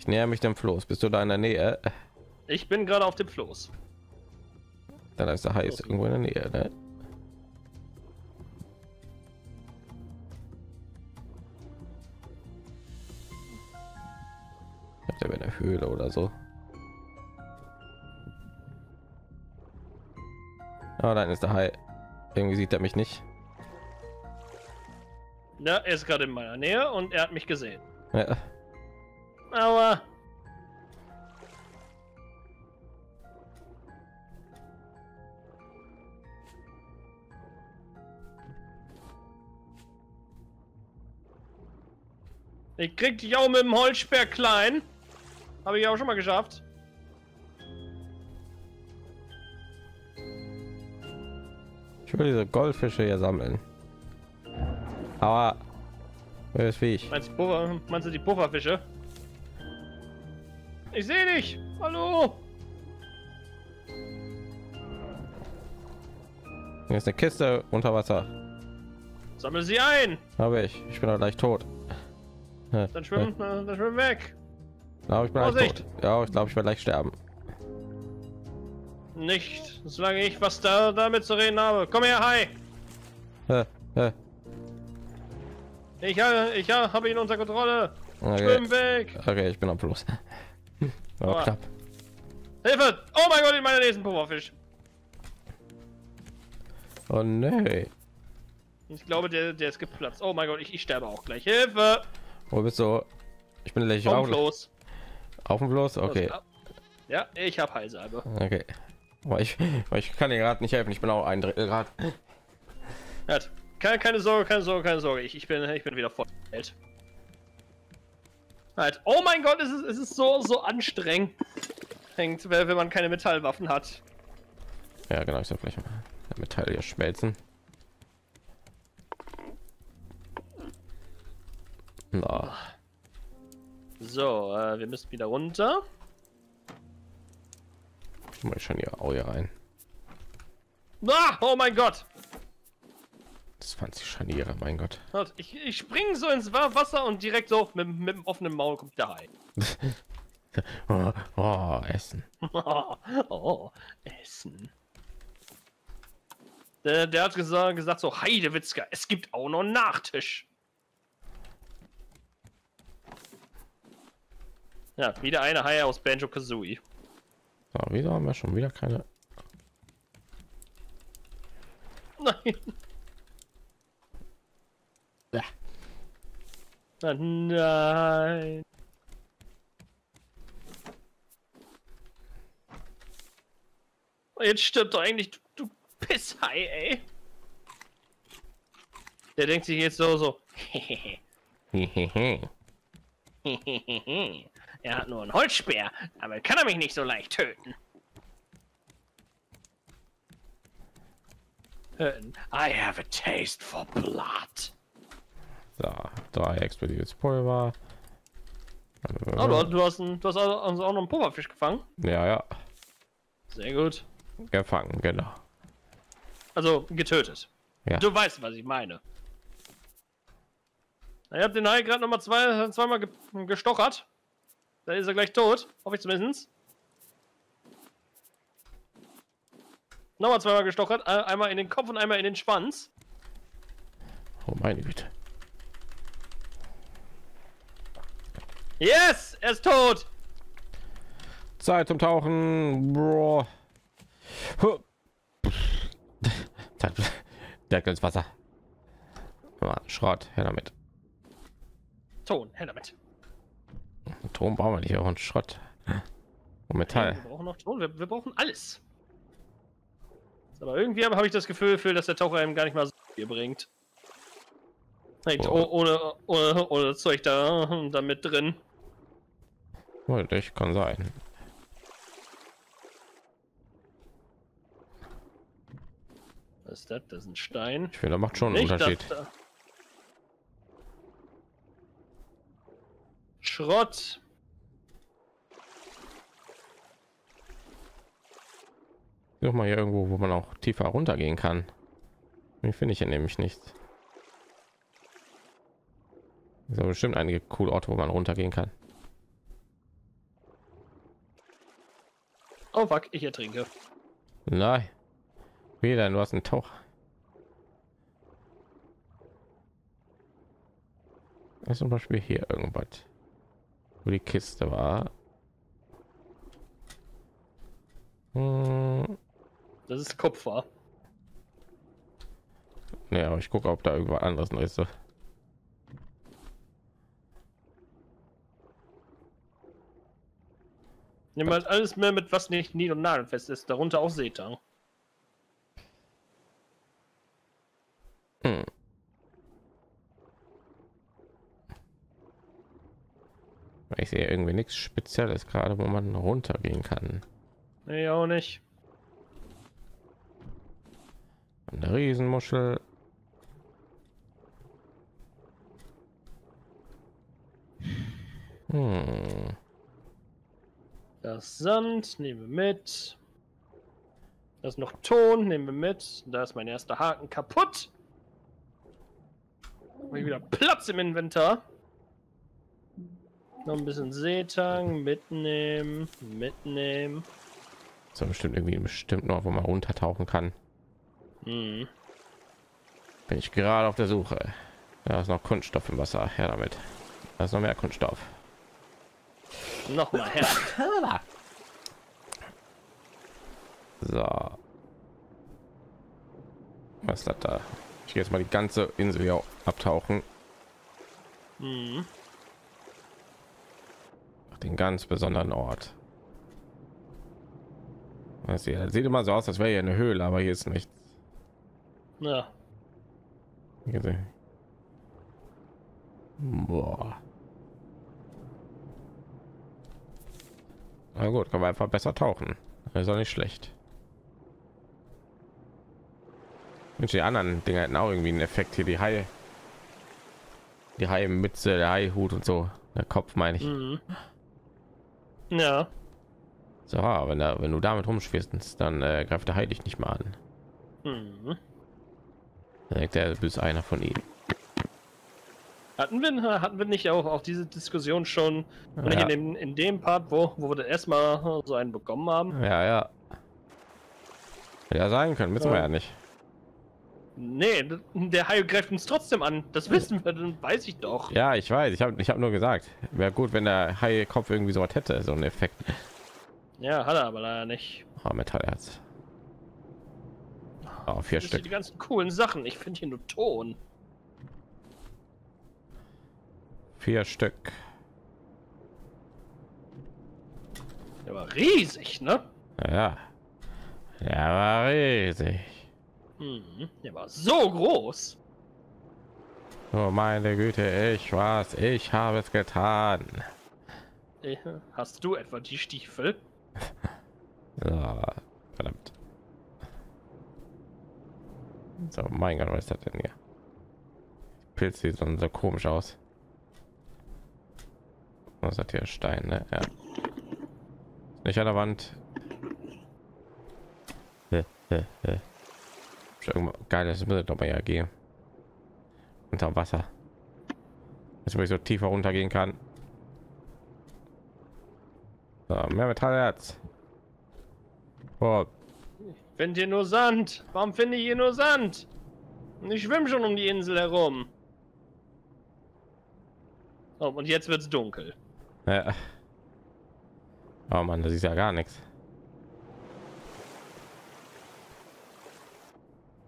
Ich näher mich dem Floß. Bist du da in der Nähe? Ich bin gerade auf dem Floß. Dann ist der heiß irgendwo in der Nähe, ne? Der wäre eine Höhle oder so. Ah, dann ist der Hai. Irgendwie sieht er mich nicht. Ja, er ist gerade in meiner Nähe und er hat mich gesehen. Ja. Aber ich krieg dich auch mit dem Holzspeer klein. Habe ich auch schon mal geschafft. Ich will diese Goldfische hier sammeln. Aber wer ist wie ich? Meinst du, Puffer, meinst du die Pufferfische? Ich sehe dich. Hallo. Hier ist eine Kiste unter Wasser. Sammel sie ein. Habe ich. Ich bin doch gleich tot. Dann schwimm, äh, dann schwimm weg. Ja, ich bin Vorsicht! Ja, ich glaube, ich werde gleich sterben. Nicht, solange ich was da damit zu reden habe. Komm her, Hai! Äh, äh, Ich, äh, ich äh, habe ihn unter Kontrolle. okay. Schwimm weg! okay, ich bin am Fluss. Aber Ah. knapp. Hilfe! Oh mein Gott, in meiner nächsten Pufferfisch. Oh nee. Ich glaube, der, der ist geplatzt. Oh mein Gott, ich, ich sterbe auch gleich. Hilfe! Wo bist du? Ich bin gleich auf, los. auf dem Fluss. Okay, Ja, ich habe Heilsalbe. okay. Aber ich, aber ich kann dir gerade nicht helfen. Ich bin auch ein Drittel Grad. Halt. Keine, keine Sorge, keine Sorge, keine Sorge. Ich, ich, bin, ich bin wieder voll. Welt. Halt. Oh mein Gott, es ist, es ist so, so anstrengend. Wenn man keine Metallwaffen hat. Ja, genau. Ich soll vielleicht mal Metall hier schmelzen. So, äh, wir müssen wieder runter. mal schon hier Aue rein. Ah, oh mein Gott. 20 Scharniere, mein Gott. Ich, ich spring so ins Wa- Wasser und direkt so mit, mit dem offenen Maul kommt der Hai. Oh, oh, Essen. oh, Essen. Der, der hat gesagt, gesagt so, Heidewitzka, es gibt auch noch einen Nachtisch. Ja, wieder eine Haie aus Banjo Kazooie. So, wieder haben wir schon wieder keine. Nein. Ja. Nein. Jetzt stirbt doch eigentlich, du, du Pisshai, ey. Der denkt sich jetzt so, so. er hat nur einen Holzspeer, aber kann er mich nicht so leicht töten. Töten. I have a taste for blood. so, drei explosives Pulver. Oh, du, du hast, ein, du hast also auch noch einen Pufferfisch gefangen. Ja, ja. Sehr gut. Gefangen, genau. Also getötet. Ja. Du weißt, was ich meine. Ihr habt den Hai gerade noch mal zwei, zweimal ge gestochert. Dann ist er gleich tot. Hoffe ich zumindest. Nochmal zweimal gestochert. Ein- Einmal in den Kopf und einmal in den Schwanz. Oh meine Güte. Yes! Er ist tot! Zeit zum Tauchen. Bro. Direkt ins Wasser. Schrott, her damit. Ton, her damit. Ton brauchen wir nicht, auch einen Schrott. Und Metall. Wir brauchen noch Ton. Wir, wir brauchen alles. Aber irgendwie habe ich das Gefühl, dass der Taucher einem gar nicht mal so viel bringt. Nicht, Oh. oh. ohne, ohne, ohne Zeug da, da mit drin. Möglich, kann sein. Was ist das? Das ist ein Stein. Ich finde, macht schon einen Nicht Unterschied. da. Schrott. Such mal hier irgendwo, wo man auch tiefer runtergehen kann. Den finde ich hier nämlich nicht. So bestimmt einige coole Orte, wo man runtergehen kann. Oh fuck, ich ertrinke. Nein. Wieder, du hast einen Tauch. Also zum Beispiel hier irgendwas, wo die Kiste war. Hm, Das ist Kupfer. ne, aber ich gucke, ob da irgendwas anderes noch ist. Nimm halt alles mehr mit, was nicht nied- und nagelfest ist. Darunter auch Seetang. Hm. Ich sehe irgendwie nichts Spezielles gerade, wo man runtergehen kann. Nee, auch nicht. Eine Riesenmuschel. Hm. Das Sand nehmen wir mit. Das noch Ton, nehmen wir mit. Da ist mein erster Haken kaputt. Hab ich wieder Platz im Inventar. Noch ein bisschen Seetang mitnehmen, mitnehmen. So bestimmt irgendwie bestimmt noch, wo man runtertauchen kann. Mhm. Bin ich gerade auf der Suche. Da ist noch Kunststoff im Wasser. Her damit. Da ist noch mehr Kunststoff. Noch mal her. So. Was ist das da? Ich gehe jetzt mal die ganze Insel hier abtauchen. Mhm. Den ganz besonderen Ort. Das sieht, das sieht immer so aus, als wäre hier eine Höhle, aber hier ist nichts. Ja. Boah. Na gut, kann man einfach besser tauchen. Das ist auch nicht schlecht. Mensch, die anderen Dinger hätten auch irgendwie einen Effekt hier, die Haie. Die Haie-Mütze, der Haihut und so. Der Kopf meine ich. Mhm. Ja. So, wenn, da, wenn du damit rumschwirst, dann äh, greift der Hai dich nicht mal an. Mhm. Er, du bist einer von ihnen. Hatten wir, hatten wir nicht auch, auch diese Diskussion schon Ja. in, dem, in dem Part, wo, wo wir das erstmal so einen bekommen haben? Ja, ja. Ja, sein können, wissen wir Ja. ja nicht. Nee, der Hai greift uns trotzdem an. Das wissen wir, dann weiß ich doch. Ja, ich weiß. Ich habe ich hab nur gesagt, wäre gut, wenn der Hai-Kopf irgendwie so was hätte, so einen Effekt. Ja, hat er aber leider nicht. Oh, Metallherz. Oh, vier Das Stück. die ganzen coolen Sachen. Ich finde hier nur Ton. Vier Stück. Der war riesig, ne? Ja. Der war riesig. Mhm. Der war so groß. Oh, meine Güte, ich was, ich habe es getan. Äh, Hast du etwa die Stiefel? So, verdammt. So, mein Gott, was ist das denn hier? Pilz sieht so, so komisch aus. Was hat hier Stein, ne? Ja. Nicht an der Wand. Hä, hä, hä. Ist irgendwas Geiles wird doch mal ja gehen. Unter Wasser. Wo ich so tiefer runtergehen kann. So, mehr Metallherz. Oh, Find hier nur Sand. Warum finde ich hier nur Sand? Und Ich schwimme schon um die Insel herum. Oh, und jetzt wird's dunkel. Ja. Oh Mann, das ist ja gar nichts.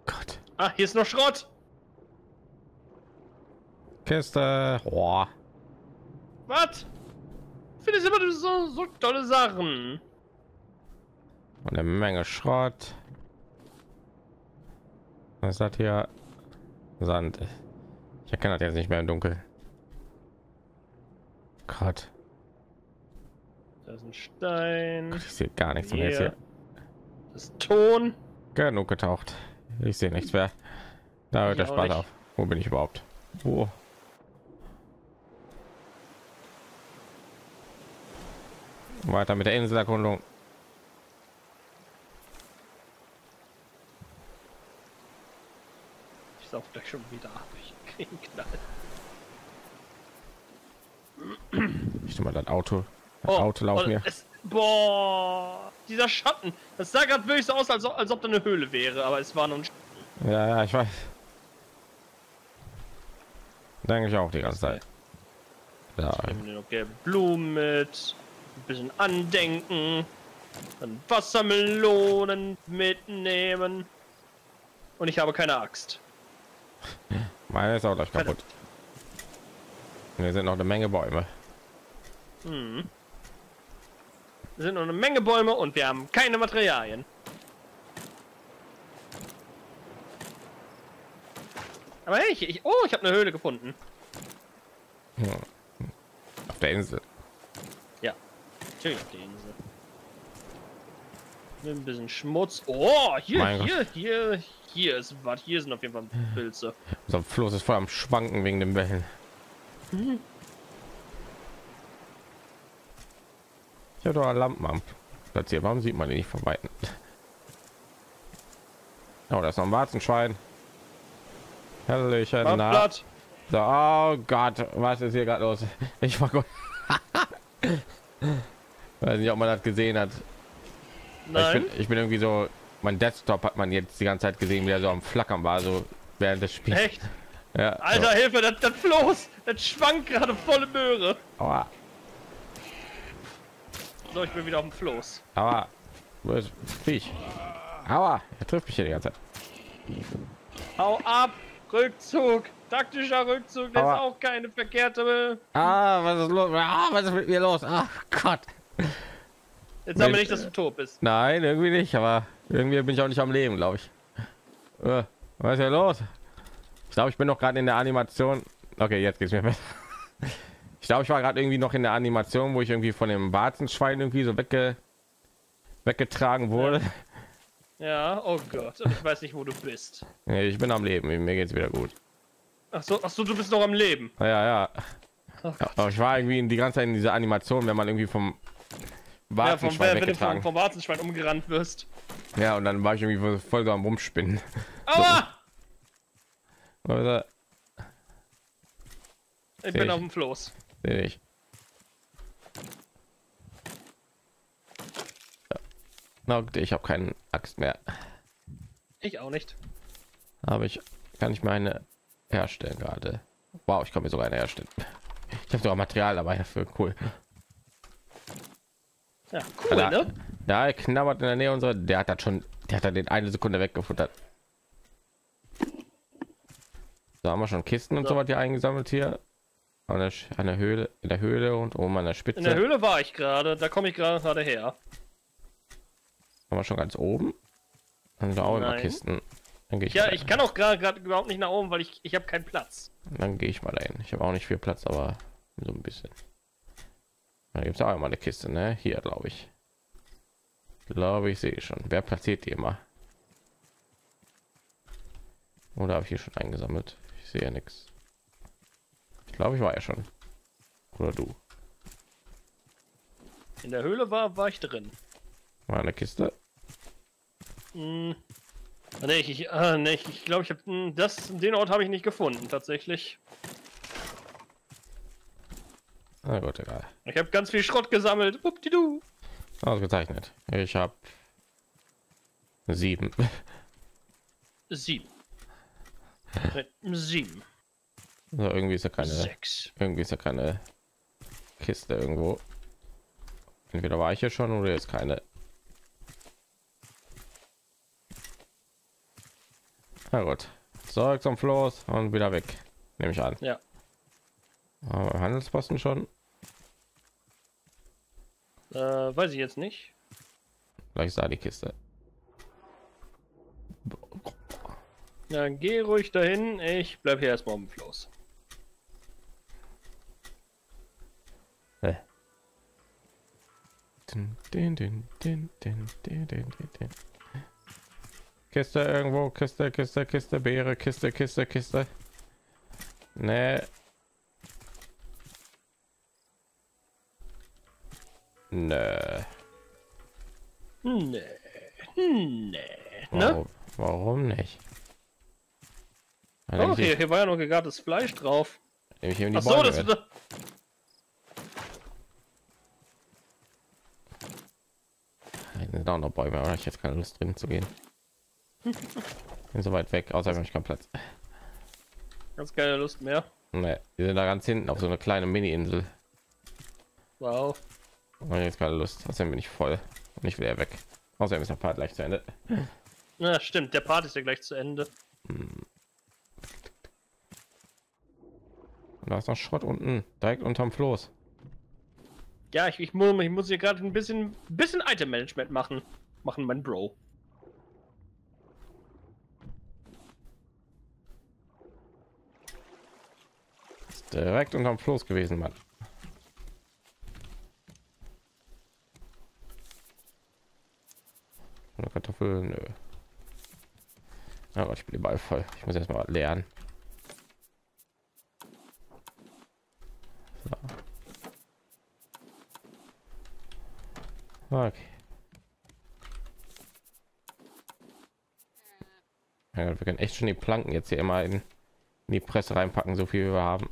Gott. Ah, hier ist noch Schrott. Kiste. Boah. Was? Findest immer so, so tolle Sachen. Und eine Menge Schrott. Was ist das hier? Sand. Ich erkenne das jetzt nicht mehr im Dunkeln. Gott. Da ist ein Stein. Ich sehe gar nichts mehr. Jetzt Hier. Das ist Ton. Genug getaucht. Ich sehe nichts mehr. Da hört Ich der Spaß auf. Wo bin ich überhaupt? Wo? Weiter mit der Inselerkundung. Ich gleich schon wieder ab. Ich krieg Knall. Ich mal das Auto. Das Auto laufen und hier. es, boah, dieser Schatten. Das sah gerade wirklich so aus, als, ob- als ob da eine Höhle wäre, aber es war nur ein Sch Ja, ja, ich weiß. Denke ich auch die ganze Zeit. Ja, gelbe Blumen mit. Ein bisschen Andenken. Dann Wassermelonen mitnehmen. Und ich habe keine Axt. Meine ist auch gleich kaputt. Hier sind noch eine Menge Bäume. Hm. Es sind noch eine Menge Bäume und wir haben keine Materialien. Aber hey, ich, ich, oh, ich habe eine Höhle gefunden. Auf der Insel. Ja, natürlich auf der Insel. Mit ein bisschen Schmutz. Oh, hier, Mein hier, hier, hier ist was. Hier sind auf jeden Fall Pilze. So ein Fluss ist voll am Schwanken wegen dem Wellen. Ich habe doch Lampen am Platz hier. Warum sieht man die nicht von weitem? Oh, da ist noch ein Warzenschwein. Hallöchen. Mach Na. So, oh Gott, was ist hier gerade los? Ich war gut. Weiß nicht, ob man das gesehen hat. Weil Ich Nein. bin, ich bin irgendwie so, mein Desktop hat man jetzt die ganze Zeit gesehen, wie er so am Flackern war, so während des Spiels. Echt? Ja, Alter, Hilfe, das, das Floß, das schwankt gerade volle Möhre. So. Aua, So, ich bin wieder auf dem Floß. aua. Wo ist Viech? Aua, er trifft mich hier die ganze Zeit. Hau ab! Rückzug! Taktischer Rückzug, das ist Aua. auch keine verkehrte. Ah, was ist los? Ah, was ist mit mir los? Ach Gott. Jetzt wir Mensch. nicht, dass du tot bist. Nein, irgendwie nicht, aber irgendwie bin ich auch nicht am Leben, glaube ich. Äh, was ist hier los? Ich glaube, ich bin noch gerade in der Animation. Okay, jetzt geht's mir besser. Ich glaube, ich war gerade irgendwie noch in der Animation, wo ich irgendwie von dem Warzenschwein irgendwie so wegge weggetragen wurde. Ja, oh Gott, ich weiß nicht, wo du bist. Nee, ich bin am Leben, mir geht's wieder gut. Ach so, ach so, du bist noch am Leben. Ja, ja. ja. Oh ja aber ich war irgendwie in die ganze Zeit in dieser Animation, wenn man irgendwie vom Ja, vom, Warzenschwein wenn du vom, weggetragen. vom Warzenschwein umgerannt wirst. Ja, und dann war ich irgendwie voll so am Rumspinnen. Aua! Oder Ich Seh bin ich. auf dem Floß. sehe ich. Ja. Na, okay, ich habe keinen Axt mehr. Ich auch nicht. Aber ich kann ich meine herstellen gerade. Wow, ich kann mir sogar eine herstellen. Ich habe sogar Material dabei dafür. Cool. Ja, cool, da, ne? da er knabbert in der Nähe unserer. Der hat das schon. Der hat da den eine Sekunde weggefuttert. Da haben wir schon Kisten und So. so was hier eingesammelt hier. An der, an der Höhle, in der Höhle und oben an der Spitze. In der Höhle war ich gerade, da komme ich gerade gerade her. Haben wir schon ganz oben. Dann sind da auch immer. Kisten. Dann gehe ich, Ja, ich kann auch gerade gerade überhaupt nicht nach oben, weil ich ich habe keinen Platz. dann gehe ich mal dahin. Ich habe auch nicht viel Platz, aber so ein bisschen. Da gibt es auch immer eine Kiste, ne? Hier, glaube ich. Glaube ich, sehe schon. Wer platziert die immer? Oder habe ich hier schon eingesammelt? Ich sehe ja nichts. Ich glaube, ich war ja schon. Oder du. In der Höhle war war ich drin. War eine Kiste. Hm. Ah, Nee, ich, ich, ah, nee, ich, ich glaube, ich habe das den Ort habe ich nicht gefunden tatsächlich. Na gut, egal. Ich habe ganz viel Schrott gesammelt. Uppdidu. Ausgezeichnet. Ich habe sieben. Sieben. Sieben. So, irgendwie ist ja keine. Sechs. Irgendwie ist ja keine Kiste irgendwo. Entweder war ich hier schon oder ist keine. Na gut. Zurück zum Floß und wieder weg. Nehme ich an. Ja. Aber Handelsposten schon. Äh, weiß ich jetzt nicht. Gleich sah die Kiste. Ja, geh ruhig dahin. Ich bleib hier erstmal auf dem Floß. Den, den, den, den, den, den, den, den. din. Kiste irgendwo, Kiste, Kiste, Kiste, Beere, Kiste, Kiste, Kiste. Ne, Nö. Nee. Nee. Ne? Warum, warum nicht? Oh, nehme hier, hier war ja noch gegartes Fleisch drauf. nehm ich eben die Ach so, Bäume das. Hier sind auch noch Bäume, aber ich jetzt keine Lust drin zu gehen. Bin so weit weg, außerdem habe ich keinen Platz. ganz keine Lust mehr. Nee, die sind da ganz hinten auf so eine kleine Mini-Insel. Wow. Und jetzt keine Lust. Außerdem bin ich voll. Und ich will ja weg. Außerdem ist der Part gleich zu Ende. Na, stimmt, der Part ist ja gleich zu Ende. Und da ist noch Schrott unten, direkt unterm Floß. Ja, ich, ich, muss, ich muss hier gerade ein bisschen, bisschen Item-Management machen. Machen, mein Bro. Ist direkt unterm Floß gewesen, Mann. Eine Kartoffel, nö. Aber ich bin überall voll. Ich muss erst mal lernen. So. Okay. Ja, wir können echt schon die Planken jetzt hier immer in, die Presse reinpacken, so viel wir haben.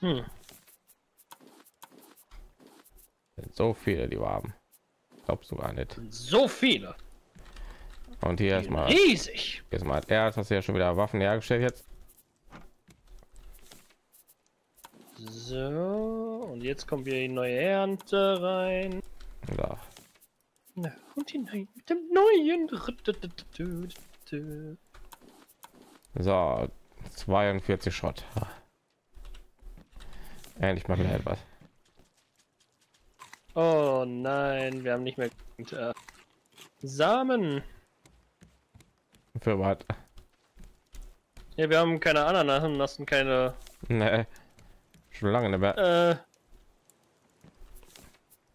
Hm. So viele, die wir haben. Glaube sogar nicht. So viele. Und hier erstmal Riesig. erstmal er hast du ja schon wieder Waffen hergestellt jetzt. So, und jetzt kommt wieder die neue Ernte rein. Na, und hinein mit dem neuen. So, 42 Schrott. Endlich mal wieder etwas. Oh nein, wir haben nicht mehr äh, Samen. Für was? Ja, wir haben keine Ananas und keine Nee. Schon lange nicht mehr.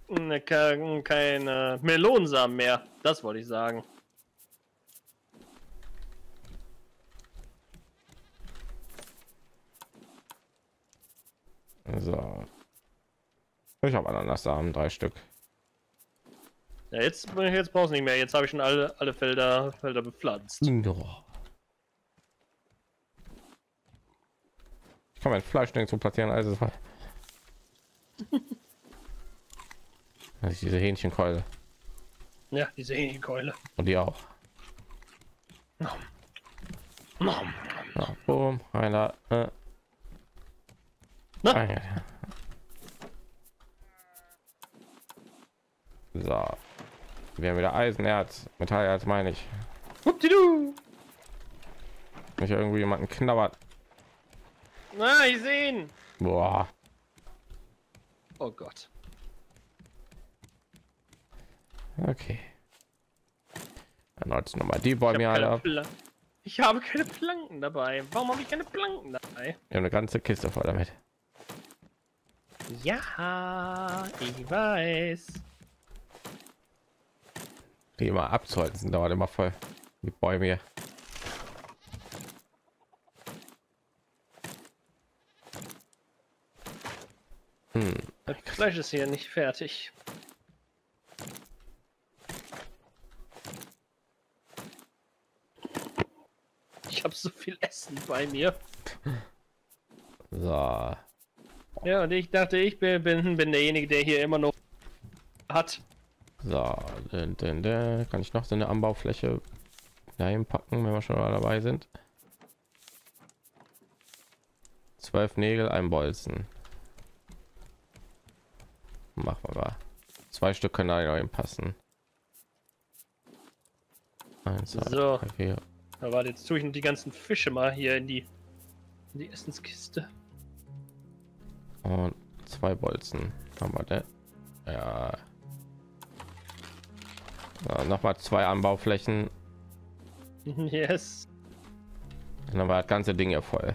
äh, ne, ke- keine Melonsamen mehr. Das wollte ich sagen. So. Ich habe Ananassamen, drei Stück. Ja, jetzt, jetzt brauchst du nicht mehr. Jetzt habe ich schon alle, alle Felder, Felder bepflanzt. Ja. Ich kann mein Fleisch nirgendwo platzieren, also das ist diese Hähnchenkeule Ja, diese Hähnchenkeule. und die auch. Nom. Nom. Ja, boom, einer. Äh, Na? einer. So. Wir haben wieder Eisenerz, Metallerz meine ich. Huppdidu. Nicht irgendwie jemanden knabbert. Na, ich sehe ihn. Boah. Oh Gott. Okay. Noch mal die Bäume alle ab. Ich habe keine Planken dabei. Warum habe ich keine Planken dabei? Wir haben eine ganze Kiste voll damit. Ja, ich weiß. Die immer abzuhalten dauert immer voll. Die Bäume hier. Hm. Das Fleisch ist hier nicht fertig. Ich habe so viel Essen bei mir. So. Ja, und ich dachte, ich bin, bin, bin derjenige, der hier immer noch hat. So. Dun, dun, dun. Kann ich noch so eine Anbaufläche dahin packen, wenn wir schon mal dabei sind? Zwölf Nägel, ein Bolzen. Machen wir mal. Zwei Stück können da passen. Eins, So. drei, warte, jetzt tue ich die ganzen Fische mal hier in die, in die Essenskiste. Und zwei Bolzen haben wir denn? Ja. Noch mal zwei Anbauflächen. Yes. Dann haben wir das ganze Ding hier voll.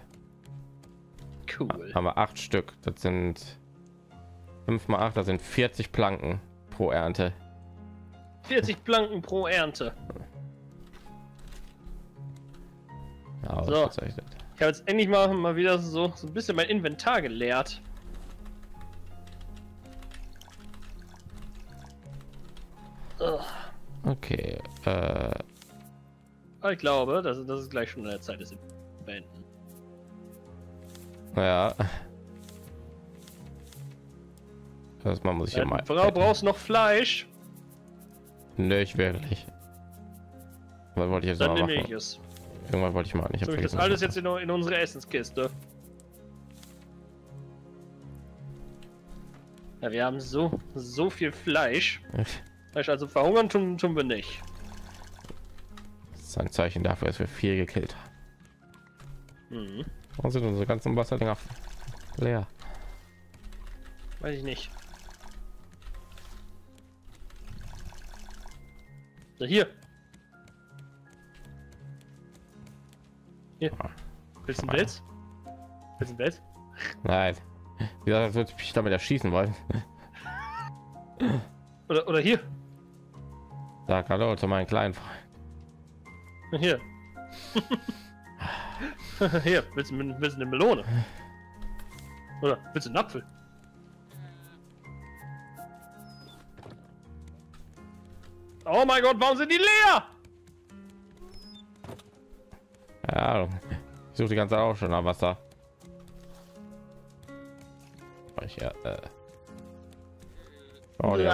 Cool. Haben wir acht Stück. Das sind fünf mal acht. Das sind 40 Planken pro Ernte. 40 Planken pro Ernte. Ja, So. Ich habe jetzt endlich mal, mal wieder so, so ein bisschen mein Inventar geleert. Okay. Äh, ich glaube, dass, dass es gleich schon an der Zeit ist, beenden. ja. Erstmal muss ich ja mal. Frau, brauchst noch Fleisch? Nö, ich wirklich. Was wollte ich jetzt Dann noch nehme ich es. Irgendwann wollte ich mal nicht. So, ich das alles jetzt in, in unsere Essenskiste. Ja, wir haben so, so viel Fleisch. Also verhungern tun, tun wir nicht. Das ist ein Zeichen dafür, dass wir viel gekillt haben. Hm, Warum sind unsere ganzen Wasserdinger leer? weiß ich nicht. So, hier. Hier. Ah. Willst du ein Bild? Willst du ein Bild? Nein. Wie gesagt, als würde ich damit erschießen wollen. Oder, oder hier. Sag hallo zu meinen kleinen Freund. Hier. hier, willst du, willst du eine Melone? Oder willst du einen Apfel? Oh mein Gott, warum sind die leer? Ja, ich suche die ganze Zeit auch schon nach Wasser. Ich, ja, äh. Oh, die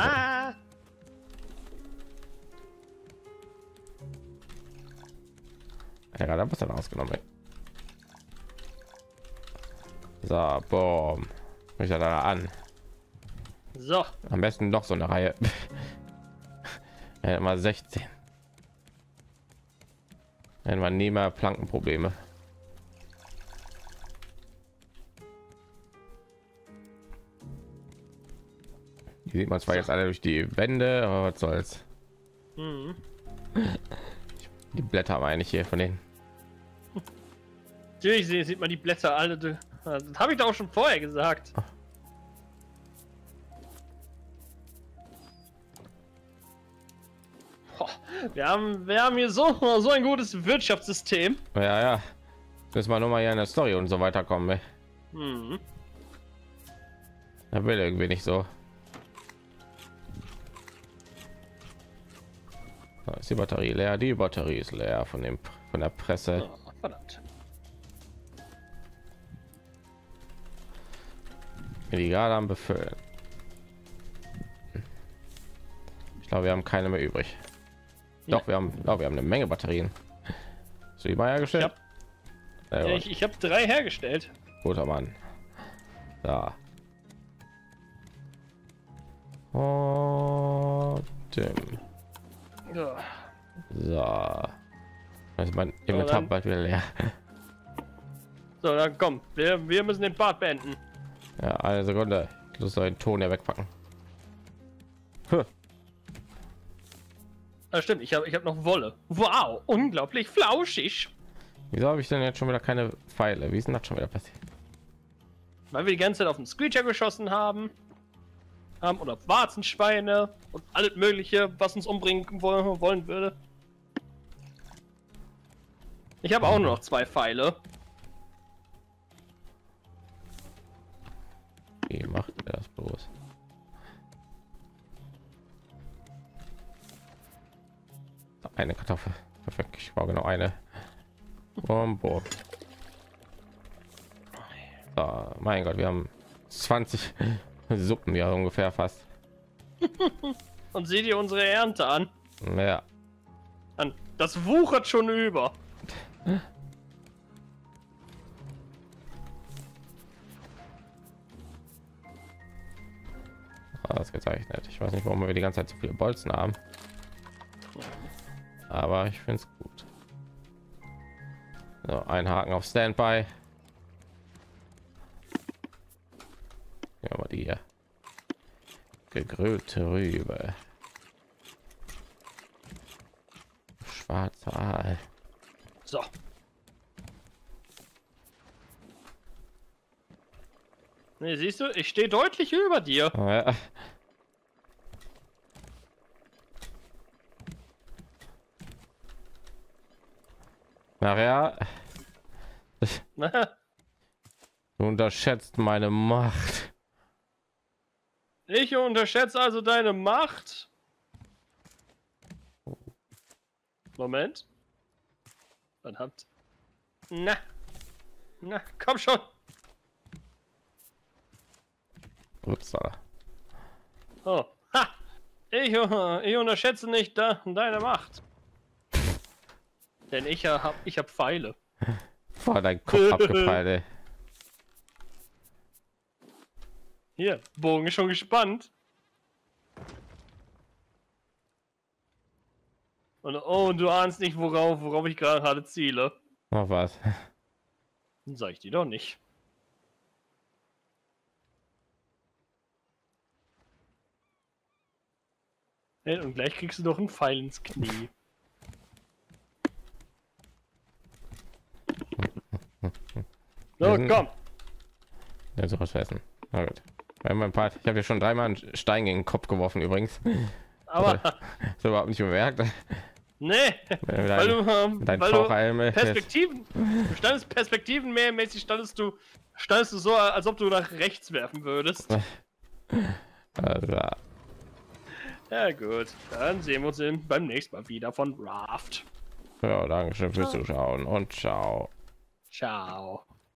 Ja, gerade was dann ausgenommen. So, boom. Mich da an. So. Am besten noch so eine Reihe. mal 16. Wenn man nie mehr Plankenprobleme. Die sieht man zwar jetzt alle durch die Wände, aber was soll's. Mhm. Die Blätter meine ich hier von denen. Natürlich sieht man die Blätter alle. Das habe ich doch auch schon vorher gesagt. Wir haben, wir haben hier so, so ein gutes Wirtschaftssystem. Ja, ja. Müssen wir nur mal hier in der Story und so weiter kommen. Hm. Er will irgendwie nicht so. Da ist die Batterie leer. Die Batterie ist leer von dem von der Presse. Oh, verdammt. Die gerade am befüllen. Ich glaube, wir haben keine mehr übrig. Ja. Doch, wir haben, oh, wir haben eine Menge Batterien. So die mal hergestellt. Ich habe ich hab drei hergestellt. Guter Mann. Da. Dem. Ja. So. Also mein Inventar bald wieder leer. So, dann komm, wir, wir müssen den Part beenden. Ja, eine Sekunde. Ich muss einen Ton ja wegpacken. Huh. Das stimmt, ich habe ich hab noch Wolle. Wow, unglaublich flauschig. Wieso habe ich denn jetzt schon wieder keine Pfeile? Wie ist denn das schon wieder passiert? Weil wir die ganze Zeit auf den Screecher geschossen haben. haben oder Warzenschweine und alles mögliche, was uns umbringen wollen, wollen würde. Ich habe auch nur noch zwei Pfeile. Eine Kartoffel. Perfekt, ich war genau eine. So, mein Gott, wir haben 20 Suppen ja ungefähr fast. Und seht ihr unsere Ernte an? Ja. An das wuchert schon über. Ausgezeichnet. Ich weiß nicht, warum wir die ganze Zeit so viele Bolzen haben aber ich finde es gut. So, ein Haken auf Standby. Ja, mal die hier. Gegrillte Rübe. Schwarzer Aal. So. Nee, siehst du, ich stehe deutlich über dir. Ja. Nachher. Du unterschätzt meine Macht. Ich unterschätze also deine Macht. Moment. Verdammt. Na. Na, komm schon. Upsala. Oh. Ha. Ich, ich unterschätze nicht deine Macht. Denn ich habe ich hab Pfeile. Vor dein Kopf abgefallen. Hier, Bogen ist schon gespannt. Und oh, du ahnst nicht, worauf, worauf ich gerade ziele. Auf was? Dann sag ich dir doch nicht. Und gleich kriegst du doch einen Pfeil ins Knie. So, komm. Ja, sowas essen. Na gut. Mein Part, ich habe ja schon dreimal einen Stein gegen den Kopf geworfen übrigens. Aber so überhaupt nicht bemerkt. Nee, dein, weil du, ähm, weil du Perspektiven, du standest Perspektiven mehr mäßig standest du, standest du so, als ob du nach rechts werfen würdest. Also. Ja gut, dann sehen wir uns beim nächsten Mal wieder von Raft. Ja, danke schön fürs Zuschauen und ciao. Ciao.